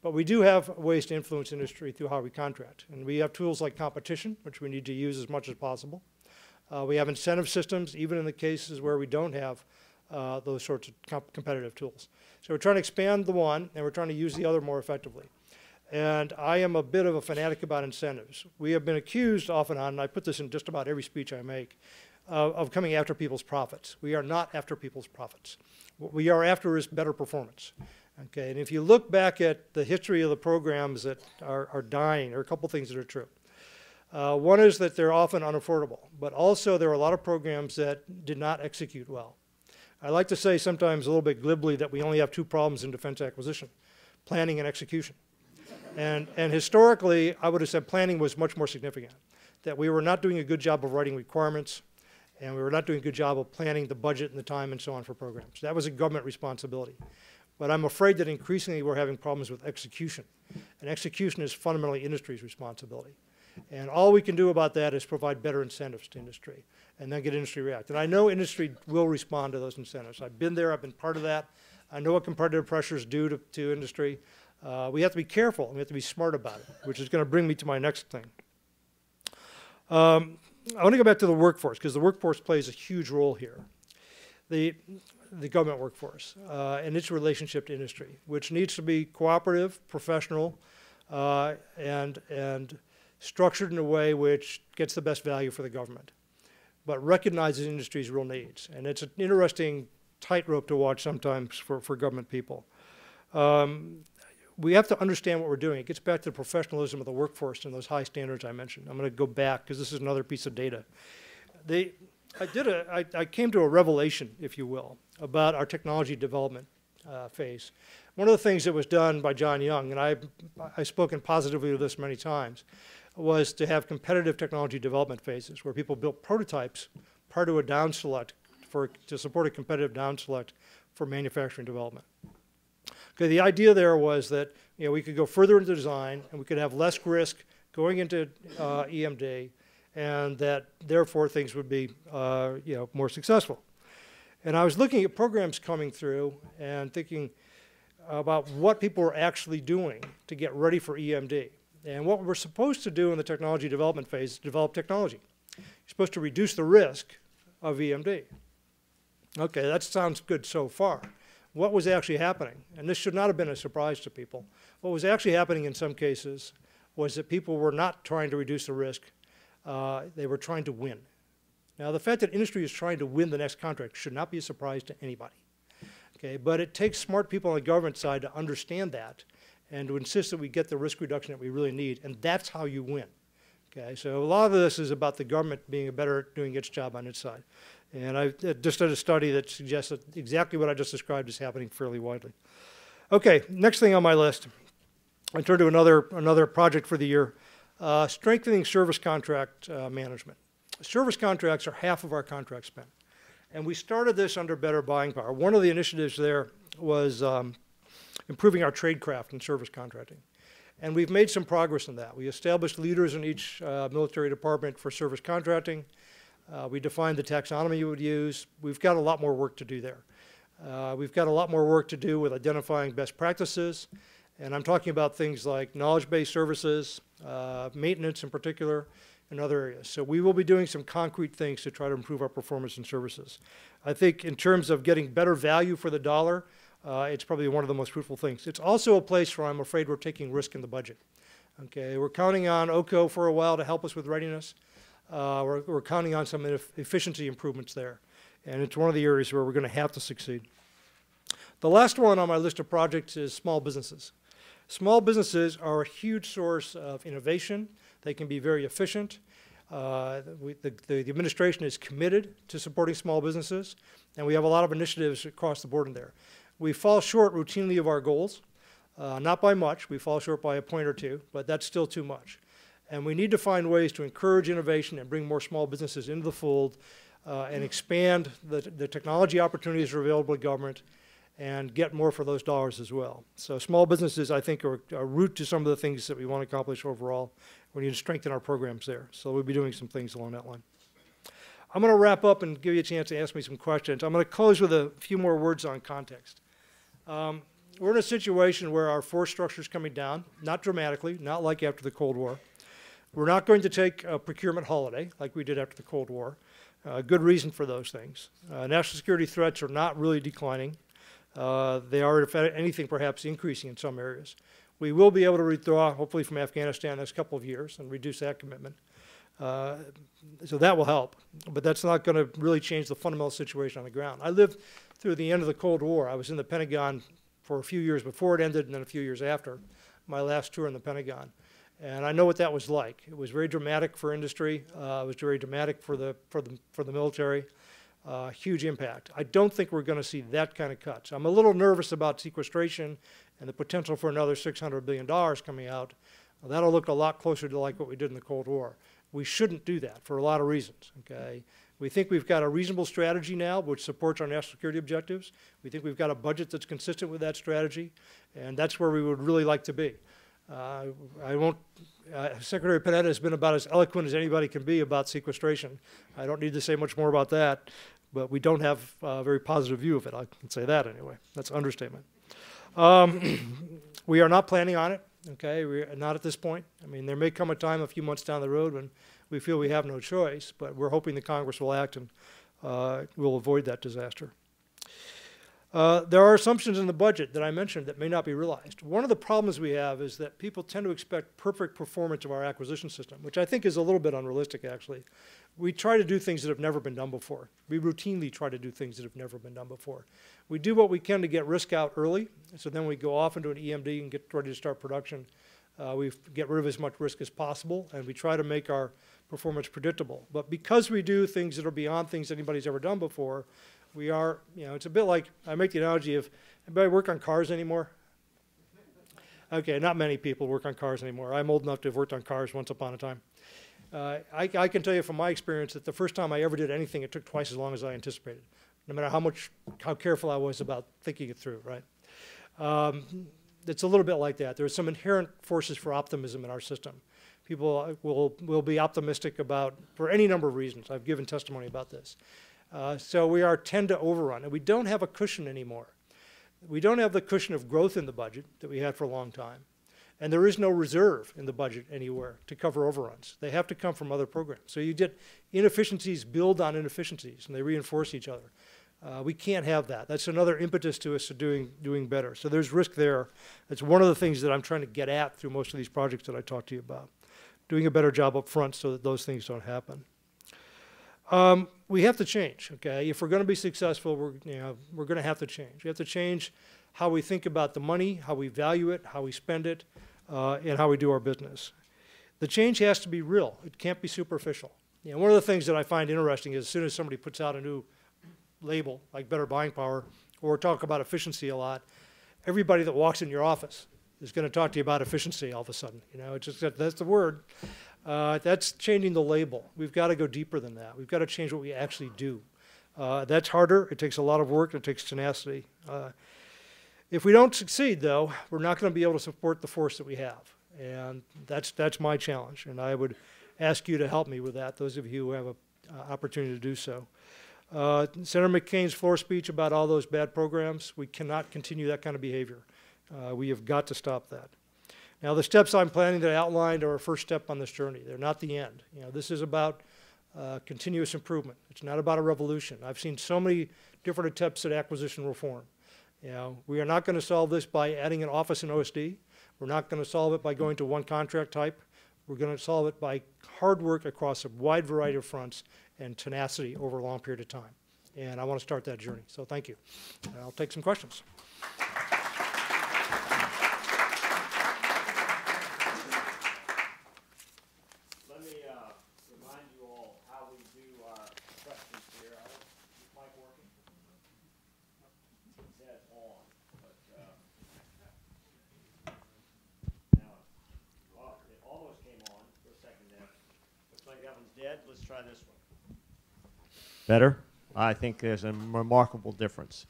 But we do have ways to influence industry through how we contract. And we have tools like competition, which we need to use as much as possible. Uh, we have incentive systems, even in the cases where we don't have uh, those sorts of comp competitive tools. So we're trying to expand the one, and we're trying to use the other more effectively. And I am a bit of a fanatic about incentives. We have been accused off and on, and I put this in just about every speech I make, uh, of coming after people's profits. We are not after people's profits. What we are after is better performance. Okay, and if you look back at the history of the programs that are, are dying, there are a couple things that are true. Uh, one is that they're often unaffordable, but also there are a lot of programs that did not execute well. I like to say sometimes a little bit glibly that we only have two problems in defense acquisition, planning and execution. And, and historically, I would have said planning was much more significant, that we were not doing a good job of writing requirements, and we were not doing a good job of planning the budget and the time and so on for programs. That was a government responsibility. But I'm afraid that increasingly we're having problems with execution. And execution is fundamentally industry's responsibility. And all we can do about that is provide better incentives to industry and then get industry react. And I know industry will respond to those incentives. I've been there, I've been part of that. I know what competitive pressures do to, to industry. Uh, we have to be careful we have to be smart about it, which is going to bring me to my next thing. Um, I want to go back to the workforce because the workforce plays a huge role here. The, the government workforce uh, and its relationship to industry, which needs to be cooperative, professional, uh, and, and structured in a way which gets the best value for the government, but recognizes industry's real needs. And it's an interesting tightrope to watch sometimes for, for government people. Um, we have to understand what we're doing. It gets back to the professionalism of the workforce and those high standards I mentioned. I'm going to go back because this is another piece of data. They, I did a, I, I came to a revelation, if you will, about our technology development uh, phase. One of the things that was done by John Young, and I, I've spoken positively of this many times, was to have competitive technology development phases where people built prototypes prior to a down select for, to support a competitive down select for manufacturing development. Okay, the idea there was that you know, we could go further into design and we could have less risk going into uh, EMD and that therefore things would be uh, you know, more successful. And I was looking at programs coming through and thinking about what people were actually doing to get ready for EMD. And what we're supposed to do in the technology development phase is develop technology. You're supposed to reduce the risk of EMD. Okay, that sounds good so far what was actually happening, and this should not have been a surprise to people, what was actually happening in some cases was that people were not trying to reduce the risk, uh, they were trying to win. Now, the fact that industry is trying to win the next contract should not be a surprise to anybody. Okay, but it takes smart people on the government side to understand that and to insist that we get the risk reduction that we really need, and that's how you win. Okay, so a lot of this is about the government being a better at doing its job on its side. And I just did a study that suggests that exactly what I just described is happening fairly widely. Okay, next thing on my list. I turn to another, another project for the year, uh, strengthening service contract uh, management. Service contracts are half of our contract spend. And we started this under better buying power. One of the initiatives there was um, improving our tradecraft and service contracting. And we've made some progress in that. We established leaders in each uh, military department for service contracting. Uh, we defined the taxonomy we would use. We've got a lot more work to do there. Uh, we've got a lot more work to do with identifying best practices. And I'm talking about things like knowledge-based services, uh, maintenance in particular, and other areas. So we will be doing some concrete things to try to improve our performance and services. I think in terms of getting better value for the dollar, uh, it's probably one of the most fruitful things. It's also a place where I'm afraid we're taking risk in the budget. Okay, we're counting on OCO for a while to help us with readiness. Uh, we're, we're, counting on some efficiency improvements there. And it's one of the areas where we're going to have to succeed. The last one on my list of projects is small businesses. Small businesses are a huge source of innovation. They can be very efficient. Uh, we, the, the, administration is committed to supporting small businesses, and we have a lot of initiatives across the board in there. We fall short routinely of our goals, uh, not by much. We fall short by a point or two, but that's still too much. And we need to find ways to encourage innovation and bring more small businesses into the fold uh, and expand the, the technology opportunities that are available to government and get more for those dollars as well. So small businesses, I think, are a root to some of the things that we want to accomplish overall. We need to strengthen our programs there. So we'll be doing some things along that line. I'm going to wrap up and give you a chance to ask me some questions. I'm going to close with a few more words on context. Um, we're in a situation where our force structure is coming down, not dramatically, not like after the Cold War. We're not going to take a procurement holiday like we did after the Cold War. Uh, good reason for those things. Uh, national security threats are not really declining. Uh, they are, if anything, perhaps increasing in some areas. We will be able to withdraw, hopefully from Afghanistan in the next couple of years and reduce that commitment. Uh, so that will help, but that's not going to really change the fundamental situation on the ground. I lived through the end of the Cold War. I was in the Pentagon for a few years before it ended and then a few years after my last tour in the Pentagon. And I know what that was like. It was very dramatic for industry. Uh, it was very dramatic for the, for the, for the military. Uh, huge impact. I don't think we're going to see that kind of cuts. I'm a little nervous about sequestration and the potential for another $600 billion coming out. Well, that'll look a lot closer to like what we did in the Cold War. We shouldn't do that for a lot of reasons, okay? We think we've got a reasonable strategy now which supports our national security objectives. We think we've got a budget that's consistent with that strategy, and that's where we would really like to be. Uh, I won't, uh, Secretary Panetta has been about as eloquent as anybody can be about sequestration. I don't need to say much more about that, but we don't have a very positive view of it. I can say that anyway. That's an understatement. Um, <clears throat> we are not planning on it, okay? We're not at this point. I mean, there may come a time a few months down the road when we feel we have no choice, but we're hoping the Congress will act and uh, will avoid that disaster. Uh, there are assumptions in the budget that I mentioned that may not be realized. One of the problems we have is that people tend to expect perfect performance of our acquisition system, which I think is a little bit unrealistic, actually. We try to do things that have never been done before. We routinely try to do things that have never been done before. We do what we can to get risk out early, so then we go off into an EMD and get ready to start production. Uh, we get rid of as much risk as possible, and we try to make our performance predictable. But because we do things that are beyond things anybody's ever done before, we are, you know, it's a bit like, I make the analogy of, anybody work on cars anymore? Okay, not many people work on cars anymore. I'm old enough to have worked on cars once upon a time. Uh, I, I, can tell you from my experience that the first time I ever did anything, it took twice as long as I anticipated, no matter how much, how careful I was about thinking it through, right? Um, it's a little bit like that. There are some inherent forces for optimism in our system. People will, will be optimistic about, for any number of reasons. I've given testimony about this. Uh, so we are tend to overrun, and we don't have a cushion anymore. We don't have the cushion of growth in the budget that we had for a long time. And there is no reserve in the budget anywhere to cover overruns. They have to come from other programs. So you get inefficiencies build on inefficiencies, and they reinforce each other. Uh, we can't have that. That's another impetus to us to doing, doing better. So there's risk there. That's one of the things that I'm trying to get at through most of these projects that I talked to you about. Doing a better job up front so that those things don't happen. Um, we have to change, okay? If we're going to be successful, we're, you know, we're going to have to change. We have to change how we think about the money, how we value it, how we spend it, uh, and how we do our business. The change has to be real. It can't be superficial. You know, one of the things that I find interesting is as soon as somebody puts out a new label, like better buying power, or talk about efficiency a lot, everybody that walks in your office is going to talk to you about efficiency all of a sudden. You know, it's just that that's the word. Uh, that's changing the label. We've got to go deeper than that. We've got to change what we actually do. Uh, that's harder. It takes a lot of work. It takes tenacity. Uh, if we don't succeed, though, we're not going to be able to support the force that we have. And that's, that's my challenge. And I would ask you to help me with that, those of you who have an uh, opportunity to do so. Uh, Senator McCain's floor speech about all those bad programs, we cannot continue that kind of behavior. Uh, we have got to stop that. Now, the steps I'm planning that I outlined are a first step on this journey. They're not the end. You know, this is about uh, continuous improvement. It's not about a revolution. I've seen so many different attempts at acquisition reform. You know, we are not going to solve this by adding an office in OSD. We're not going to solve it by going to one contract type. We're going to solve it by hard work across a wide variety of fronts and tenacity over a long period of time. And I want to start that journey. So thank you. I'll take some questions. Better? I think there's a remarkable difference.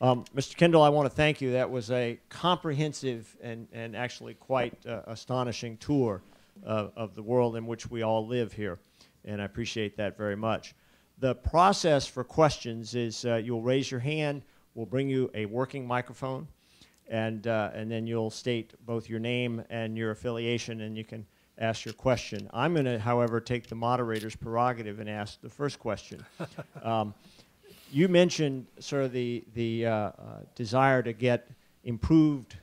Um, Mr. Kendall, I want to thank you. That was a comprehensive and, and actually quite uh, astonishing tour of the world in which we all live here, and I appreciate that very much. The process for questions is uh, you'll raise your hand, we'll bring you a working microphone, and, uh, and then you'll state both your name and your affiliation, and you can ask your question. I'm going to, however, take the moderator's prerogative and ask the first question. <laughs> um, you mentioned sort of the, the uh, uh, desire to get improved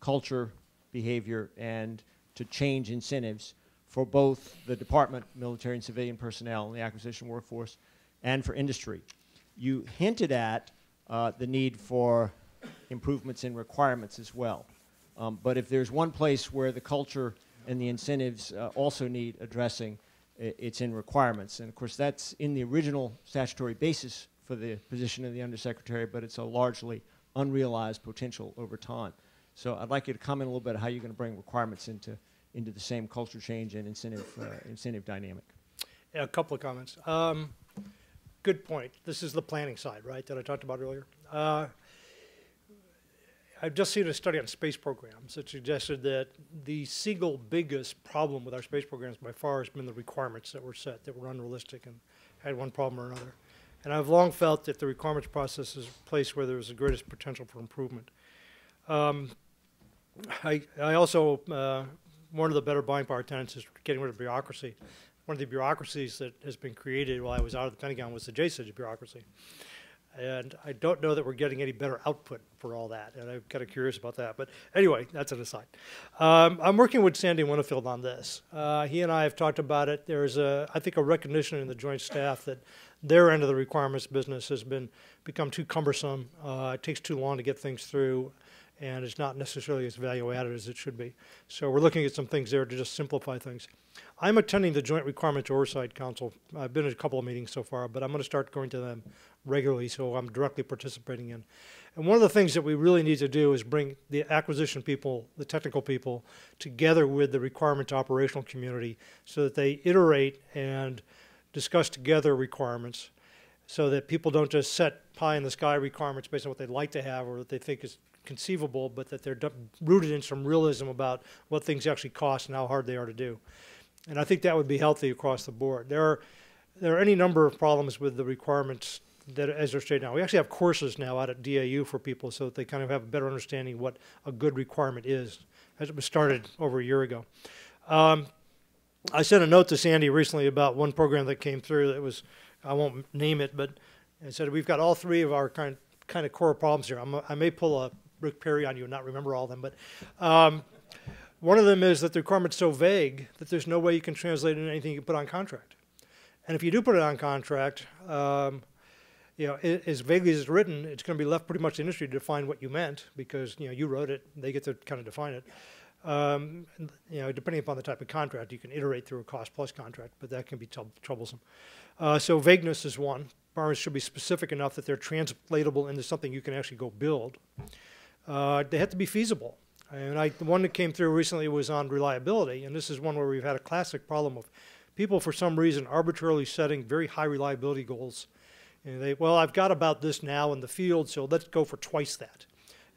culture behavior and to change incentives for both the department, military and civilian personnel, and the acquisition workforce, and for industry. You hinted at uh, the need for improvements in requirements as well. Um, but if there's one place where the culture and the incentives uh, also need addressing, it's in requirements. And of course, that's in the original statutory basis for the position of the undersecretary, but it's a largely unrealized potential over time. So I'd like you to comment a little bit on how you're going to bring requirements into, into the same culture change and incentive, uh, incentive dynamic. Yeah, a couple of comments. Um, good point. This is the planning side, right, that I talked about earlier. Uh, I've just seen a study on space programs that suggested that the single biggest problem with our space programs by far has been the requirements that were set that were unrealistic and had one problem or another. And I've long felt that the requirements process is a place where there's the greatest potential for improvement. Um, I, I also, uh, one of the better buying power tenants is getting rid of bureaucracy. One of the bureaucracies that has been created while I was out of the Pentagon was the JCIDS bureaucracy. And I don't know that we're getting any better output for all that, and I'm kind of curious about that. But anyway, that's an aside. Um, I'm working with Sandy Winnefeld on this. Uh, he and I have talked about it. There's a, I think, a recognition in the Joint Staff that their end of the requirements business has been become too cumbersome. Uh, it takes too long to get things through, and it's not necessarily as value added as it should be. So we're looking at some things there to just simplify things. I'm attending the Joint Requirements Oversight Council. I've been at a couple of meetings so far, but I'm going to start going to them regularly, so I'm directly participating in. And one of the things that we really need to do is bring the acquisition people, the technical people, together with the requirements operational community so that they iterate and discuss together requirements so that people don't just set pie in the sky requirements based on what they'd like to have or what they think is conceivable, but that they're rooted in some realism about what things actually cost and how hard they are to do. And I think that would be healthy across the board. There are there are any number of problems with the requirements that as they're stated now. We actually have courses now out at DAU for people so that they kind of have a better understanding what a good requirement is. As it was started over a year ago. Um, I sent a note to Sandy recently about one program that came through that was, I won't name it, but it said we've got all three of our kind kind of core problems here. I'm, I may pull a Rick Perry on you and not remember all of them, but um, one of them is that the requirement's so vague that there's no way you can translate it into anything you can put on contract. And if you do put it on contract, um, you know, i as vaguely as it's written, it's going to be left pretty much to industry to define what you meant because you know you wrote it, they get to kind of define it. Um, you know, depending upon the type of contract, you can iterate through a cost plus contract, but that can be troublesome. Uh, so vagueness is one. Requirements should be specific enough that they're translatable into something you can actually go build. Uh, they had to be feasible. And I, the one that came through recently was on reliability, and this is one where we've had a classic problem of people, for some reason, arbitrarily setting very high reliability goals. And they, well, I've got about this now in the field, so let's go for twice that.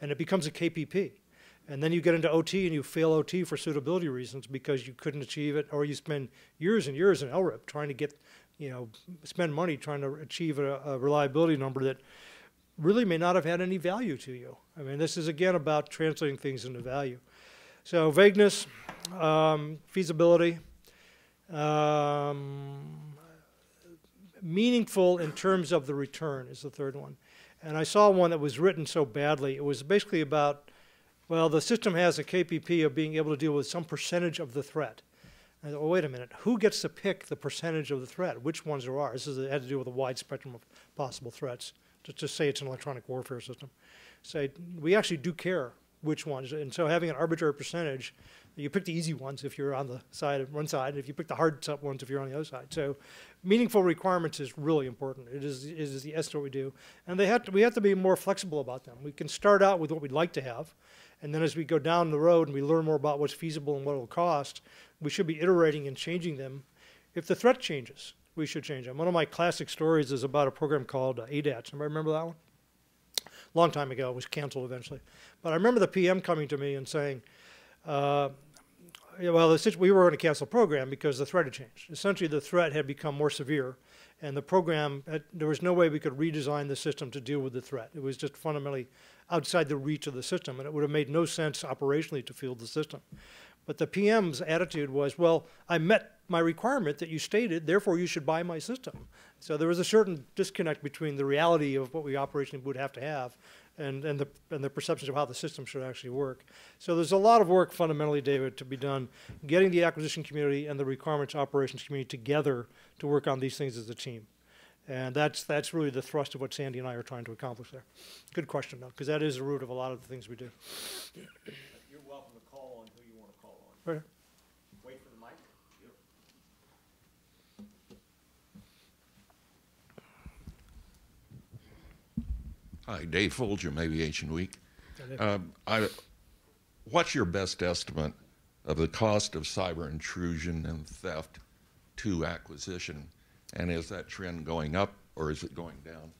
And it becomes a KPP. And then you get into OT and you fail OT for suitability reasons because you couldn't achieve it, or you spend years and years in LRIP trying to get, you know, spend money trying to achieve a, a reliability number that really may not have had any value to you. I mean, this is again about translating things into value. So vagueness, um, feasibility, um, meaningful in terms of the return is the third one. And I saw one that was written so badly. It was basically about, well, the system has a KPP of being able to deal with some percentage of the threat. I thought, wait a minute. Who gets to pick the percentage of the threat? Which ones there are? This is, had to do with a wide spectrum of possible threats. Just To say it's an electronic warfare system. Say, we actually do care which ones. And so having an arbitrary percentage, you pick the easy ones if you're on the side of one side, and if you pick the hard ones if you're on the other side. So meaningful requirements is really important. It is, it is the essence of what we do. And they have to, we have to be more flexible about them. We can start out with what we'd like to have, and then as we go down the road and we learn more about what's feasible and what it'll cost, we should be iterating and changing them. If the threat changes, we should change them. One of my classic stories is about a program called uh, ADATS. Anybody remember that one? Long time ago, it was canceled eventually. But I remember the PM coming to me and saying, uh, well, we were going to cancel the program because the threat had changed. Essentially, the threat had become more severe, and the program, had, there was no way we could redesign the system to deal with the threat. It was just fundamentally outside the reach of the system, and it would have made no sense operationally to field the system. But the PM's attitude was, well, I met my requirement that you stated, therefore you should buy my system. So there was a certain disconnect between the reality of what we operationally would have to have and, and the, and the perceptions of how the system should actually work. So there's a lot of work fundamentally, David, to be done, getting the acquisition community and the requirements operations community together to work on these things as a team. And that's, that's really the thrust of what Sandy and I are trying to accomplish there. Good question, though, because that is the root of a lot of the things we do. You're welcome to call on who you want to call on. Right. Wait for the mic. Hi, Dave Folger, Aviation Week. That is- Um, I, what's your best estimate of the cost of cyber intrusion and theft to acquisition? And is that trend going up or is it going down?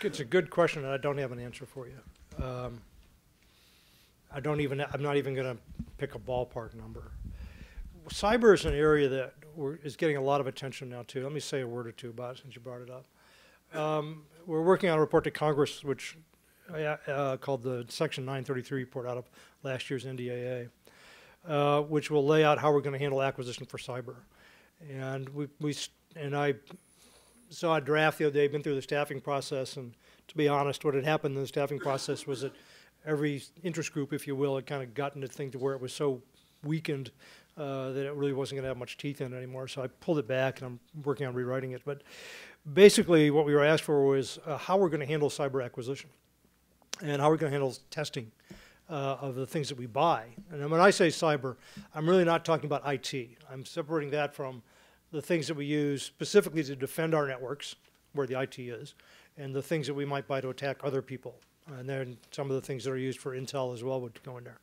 It's a good question, and I don't have an answer for you. Um, I don't even, I'm not even going to pick a ballpark number. Cyber is an area that is getting a lot of attention now, too. Let me say a word or two about it since you brought it up. Um, we're working on a report to Congress, which uh, called the Section 933 report out of last year's NDAA, uh, which will lay out how we're going to handle acquisition for cyber. And we, we, and I saw a draft the other day, been through the staffing process, and to be honest, what had happened in the staffing process was that every interest group, if you will, had kind of gotten to where it was so weakened uh, that it really wasn't going to have much teeth in it anymore. So I pulled it back, and I'm working on rewriting it. But basically, what we were asked for was uh, how we're going to handle cyber acquisition and how we're going to handle testing uh, of the things that we buy. And when I say cyber, I'm really not talking about IT. I'm separating that from the things that we use specifically to defend our networks, where the IT is, and the things that we might buy to attack other people. And then some of the things that are used for intel as well would go in there.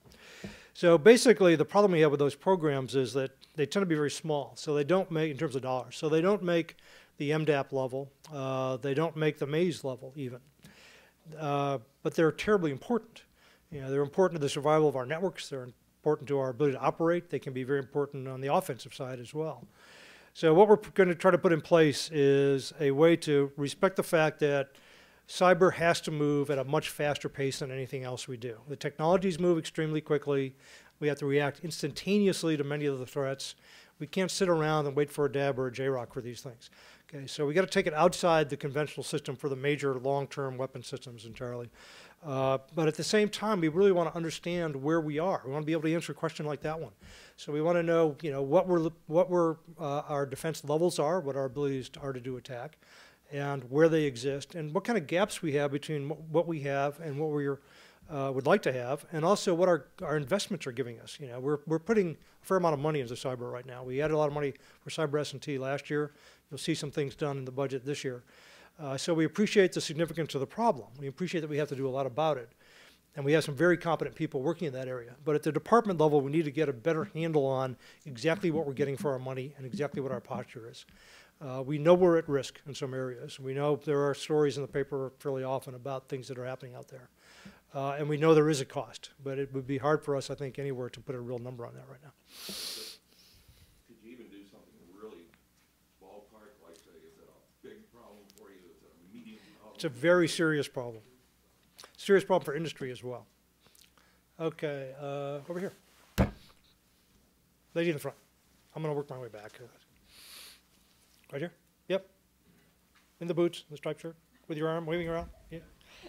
So basically, the problem we have with those programs is that they tend to be very small. So they don't make, in terms of dollars, so they don't make the MDAP level. Uh, they don't make the MAIS level even. Uh, but they're terribly important. You know, they're important to the survival of our networks. They're important to our ability to operate. They can be very important on the offensive side as well. So what we're going to try to put in place is a way to respect the fact that cyber has to move at a much faster pace than anything else we do. The technologies move extremely quickly. We have to react instantaneously to many of the threats. We can't sit around and wait for a DAB or a JROC for these things. Okay, so we got to take it outside the conventional system for the major long-term weapon systems entirely. Uh, but at the same time, we really want to understand where we are. We want to be able to answer a question like that one. So we want to know, you know, what we're, what we're, uh, our defense levels are, what our abilities are to do attack, and where they exist, and what kind of gaps we have between what we have and what we uh, would like to have, and also what our, our investments are giving us. You know, we're, we're putting a fair amount of money into cyber right now. We added a lot of money for cyber S&T last year. You'll see some things done in the budget this year. Uh, so we appreciate the significance of the problem. We appreciate that we have to do a lot about it. And we have some very competent people working in that area. But at the department level, we need to get a better handle on exactly what we're getting for our money and exactly what our posture is. Uh, we know we're at risk in some areas. We know there are stories in the paper fairly often about things that are happening out there. Uh, and we know there is a cost, but it would be hard for us, I think, anywhere to put a real number on that right now. Could you even do something really ballpark, like say, is it a big problem for you, is it a medium problem? It's a very serious problem. Serious problem for industry as well. Okay, uh, over here. Lady in the front. I'm gonna work my way back. Right here? Yep. In the boots, in the striped shirt, with your arm waving around? Yeah.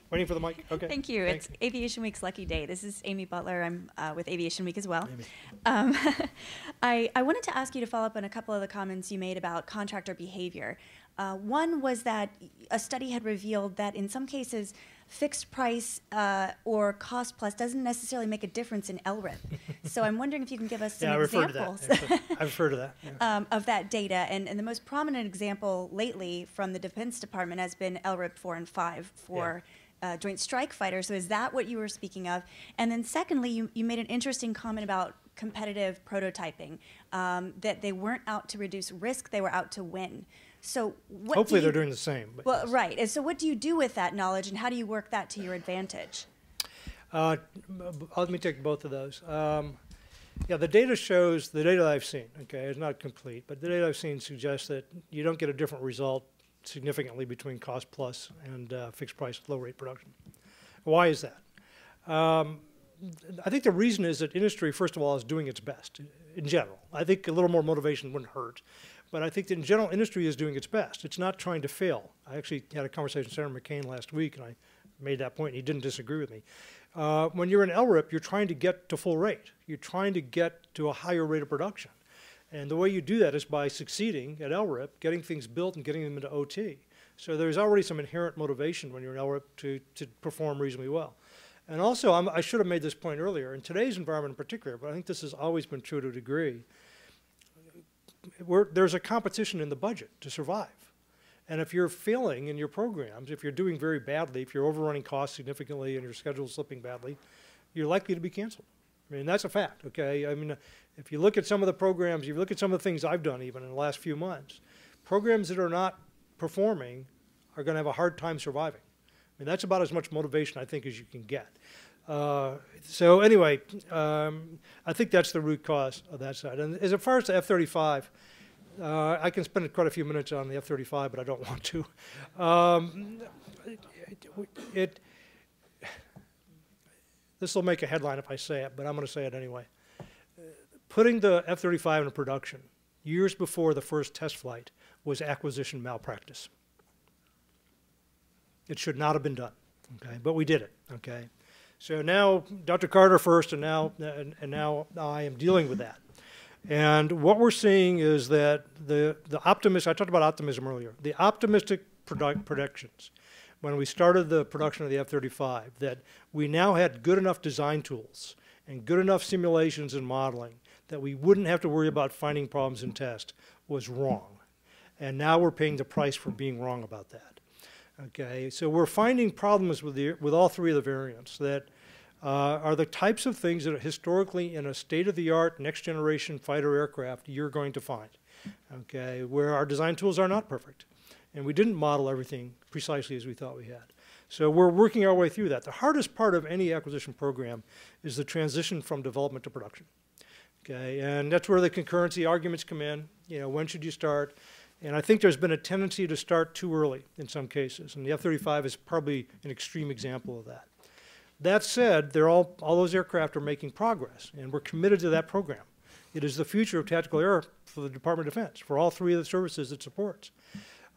Waiting for the mic? Okay. Thank you. Thank It's Aviation Week's lucky day. This is Amy Butler. I'm uh, with Aviation Week as well. Amy. Um, <laughs> I, I wanted to ask you to follow up on a couple of the comments you made about contractor behavior. Uh, one was that a study had revealed that in some cases, fixed price uh, or cost plus doesn't necessarily make a difference in LRIP. <laughs> so I'm wondering if you can give us some Yeah, I referred to examples. that. I referred to that. <laughs> yeah. um, of that data. And, and the most prominent example lately from the Defense Department has been LRIP 4 and 5 for uh, Joint Strike Fighter. So is that what you were speaking of? And then secondly, you, you made an interesting comment about competitive prototyping, um, that they weren't out to reduce risk, they were out to win. So what do Hopefully they're you- doing the same. but Well, yes. right. And so what do you do with that knowledge and how do you work that to your advantage? Uh, Let me take both of those. Um, Yeah, the data shows, the data I've seen, okay, it's not complete, but the data I've seen suggests that you don't get a different result significantly between cost plus and uh, fixed price low rate production. Why is that? Um, I think the reason is that industry, first of all, is doing its best in general. I think a little more motivation wouldn't hurt. But I think that in general, industry is doing its best. It's not trying to fail. I actually had a conversation with Senator McCain last week, and I made that point, and he didn't disagree with me. Uh, when you're in LRIP, you're trying to get to full rate. You're trying to get to a higher rate of production. And the way you do that is by succeeding at LRIP, getting things built and getting them into OT. So there's already some inherent motivation when you're in LRIP to, to perform reasonably well. And also, I'm, i should have made this point earlier, in today's environment in particular, but I think this has always been true to a degree, there's a competition in the budget to survive. And if you're failing in your programs, if you're doing very badly, if you're overrunning costs significantly and your schedule's slipping badly, you're likely to be canceled. I mean, that's a fact, okay? I mean, if you look at some of the programs, if you look at some of the things I've done even in the last few months, programs that are not performing are going to have a hard time surviving. I mean, that's about as much motivation, I think, as you can get. Uh, so anyway, um, I think that's the root cause of that side. And as far as the F-35, uh, I can spend quite a few minutes on the F-35, but I don't want to. Um, it, this will make a headline if I say it, but I'm going to say it anyway. Putting the F-35 into production years before the first test flight was acquisition malpractice. It should not have been done, okay? But we did it, okay? So now Dr. Carter first, and now and, and now I am dealing with that. And what we're seeing is that the the optimist I talked about optimism earlier. The optimistic product predictions when we started the production of the F-35 that we now had good enough design tools and good enough simulations and modeling that we wouldn't have to worry about finding problems in test was wrong. And now we're paying the price for being wrong about that. Okay, so we're finding problems with, the, with all three of the variants that uh, are the types of things that historically in a state-of-the-art next-generation fighter aircraft you're going to find, okay, where our design tools are not perfect. And we didn't model everything precisely as we thought we had. So we're working our way through that. The hardest part of any acquisition program is the transition from development to production. Okay, and that's where the concurrency arguments come in. You know, when should you start? And I think there's been a tendency to start too early in some cases, and the F-35 is probably an extreme example of that. That said, they're all, all those aircraft are making progress, and we're committed to that program. It is the future of tactical air for the Department of Defense, for all three of the services it supports.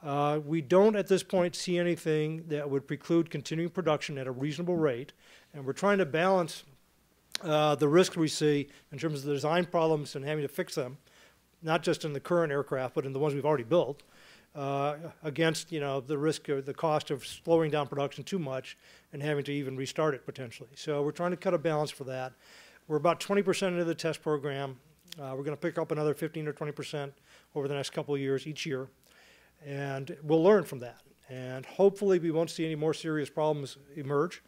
Uh, we don't at this point see anything that would preclude continuing production at a reasonable rate, and we're trying to balance uh, the risks we see in terms of the design problems and having to fix them not just in the current aircraft, but in the ones we've already built, uh, against you know the risk or the cost of slowing down production too much and having to even restart it potentially. So we're trying to cut a balance for that. We're about 20% into the test program. Uh, we're going to pick up another 15 or 20% over the next couple of years each year, and we'll learn from that. And hopefully we won't see any more serious problems emerge.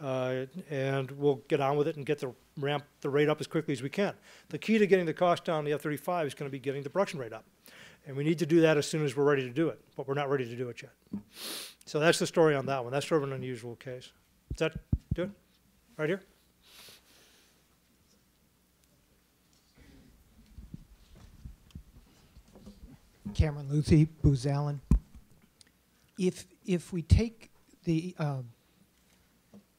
Uh, and we'll get on with it and get the ramp the rate up as quickly as we can. The key to getting the cost down the F-35 is going to be getting the production rate up. And we need to do that as soon as we're ready to do it, but we're not ready to do it yet. So that's the story on that one. That's sort of an unusual case. Is that good? Right here? Cameron Luthi, Booz Allen. If, if we take the um,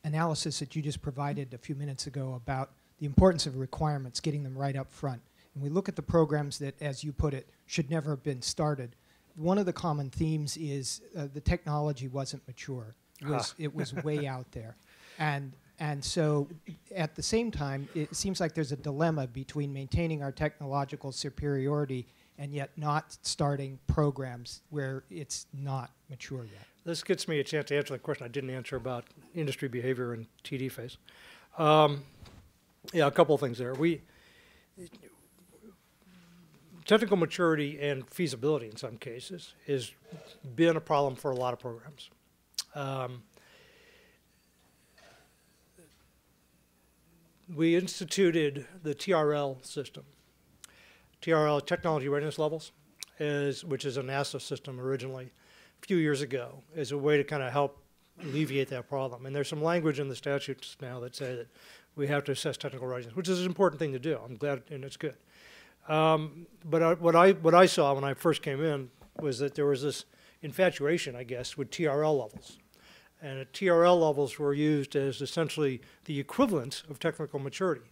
analysis that you just provided a few minutes ago about the importance of requirements, getting them right up front. And we look at the programs that, as you put it, should never have been started. One of the common themes is uh, the technology wasn't mature. It was, it was <laughs> way out there. And, and so at the same time, it seems like there's a dilemma between maintaining our technological superiority and yet not starting programs where it's not mature yet. This gets me a chance to answer the question I didn't answer about industry behavior and TD phase. Um, yeah, a couple of things there. We technical maturity and feasibility in some cases has been a problem for a lot of programs. Um, we instituted the TRL system. TRL, Technology Readiness Levels, is, which is a NASA system originally few years ago as a way to kind of help alleviate that problem. And there's some language in the statutes now that say that we have to assess technical readiness, which is an important thing to do. I'm glad, and it's good. Um, but I, what I what I saw when I first came in was that there was this infatuation, I guess, with TRL levels, and TRL levels were used as essentially the equivalent of technical maturity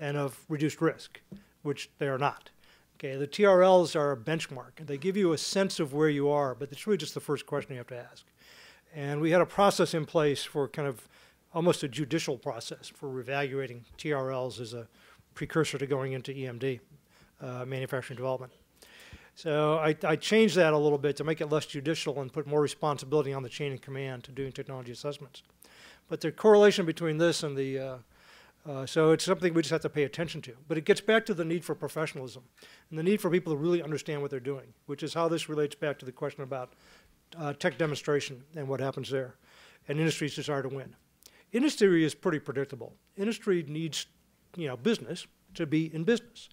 and of reduced risk, which they are not. Okay, the TRLs are a benchmark. They give you a sense of where you are, but it's really just the first question you have to ask. And we had a process in place for kind of almost a judicial process for evaluating TRLs as a precursor to going into EMD, uh, manufacturing development. So I, I changed that a little bit to make it less judicial and put more responsibility on the chain of command to doing technology assessments. But the correlation between this and the, uh, uh, so it's something we just have to pay attention to. But it gets back to the need for professionalism and the need for people to really understand what they're doing, which is how this relates back to the question about uh, tech demonstration and what happens there, and industry's desire to win. Industry is pretty predictable. Industry needs, you know, business to be in business,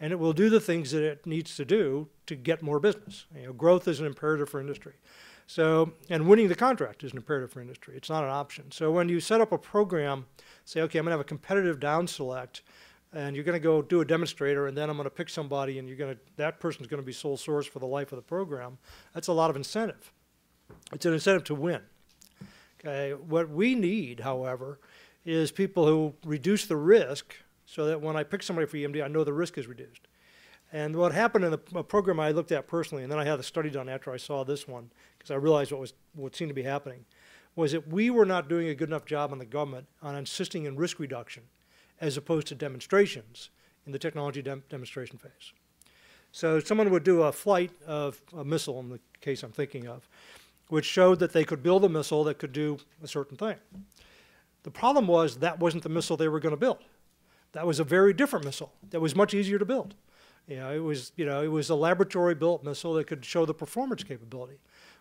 and it will do the things that it needs to do to get more business. You know, growth is an imperative for industry. So, and winning the contract is an imperative for industry. It's not an option. So when you set up a program, say, okay, I'm going to have a competitive down select, and you're going to go do a demonstrator, and then I'm going to pick somebody, and you're going to that person's going to be sole source for the life of the program. That's a lot of incentive. It's an incentive to win. Okay. What we need, however, is people who reduce the risk so that when I pick somebody for EMD, I know the risk is reduced. And what happened in the a program I looked at personally, and then I had the study done after I saw this one, because I realized what was what seemed to be happening, was that we were not doing a good enough job on the government on insisting in risk reduction, as opposed to demonstrations in the technology dem- demonstration phase. So someone would do a flight of a missile, in the case I'm thinking of, which showed that they could build a missile that could do a certain thing. The problem was that wasn't the missile they were going to build. That was a very different missile that was much easier to build. You know, it was, you know, it was a laboratory built missile that could show the performance capability.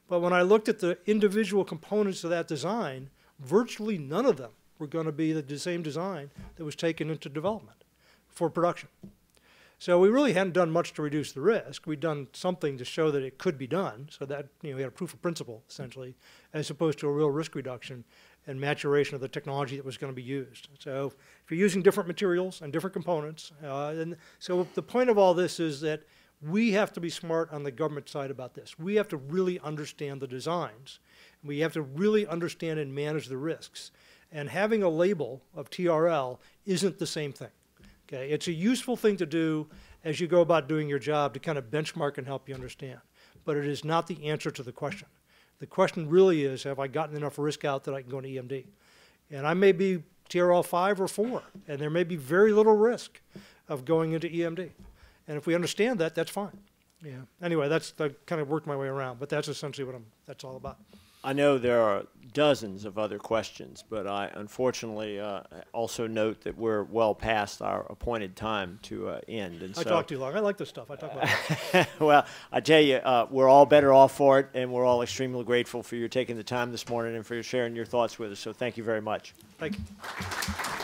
But when I looked at the individual components of that design, virtually none of them were going to be the same design that was taken into development for production. So we really hadn't done much to reduce the risk. We'd done something to show that it could be done, so that you know we had a proof of principle essentially, as opposed to a real risk reduction and maturation of the technology that was going to be used. So if you're using different materials and different components, uh, and so the point of all this is that we have to be smart on the government side about this. We have to really understand the designs. We have to really understand and manage the risks. And having a label of TRL isn't the same thing. Okay, it's a useful thing to do as you go about doing your job to kind of benchmark and help you understand. But it is not the answer to the question. The question really is, have I gotten enough risk out that I can go into EMD? And I may be TRL 5 or 4, and there may be very little risk of going into EMD. And if we understand that, that's fine. Yeah. Anyway, that's I kind of worked my way around, but that's essentially what I'm. That's all about. I know there are dozens of other questions, but I unfortunately uh, also note that we're well past our appointed time to uh, end. And I so, talk too long. I like this stuff. I talk about. <laughs> well, I tell you, uh, we're all better off for it, and we're all extremely grateful for your taking the time this morning and for sharing your thoughts with us. So thank you very much. Thank you.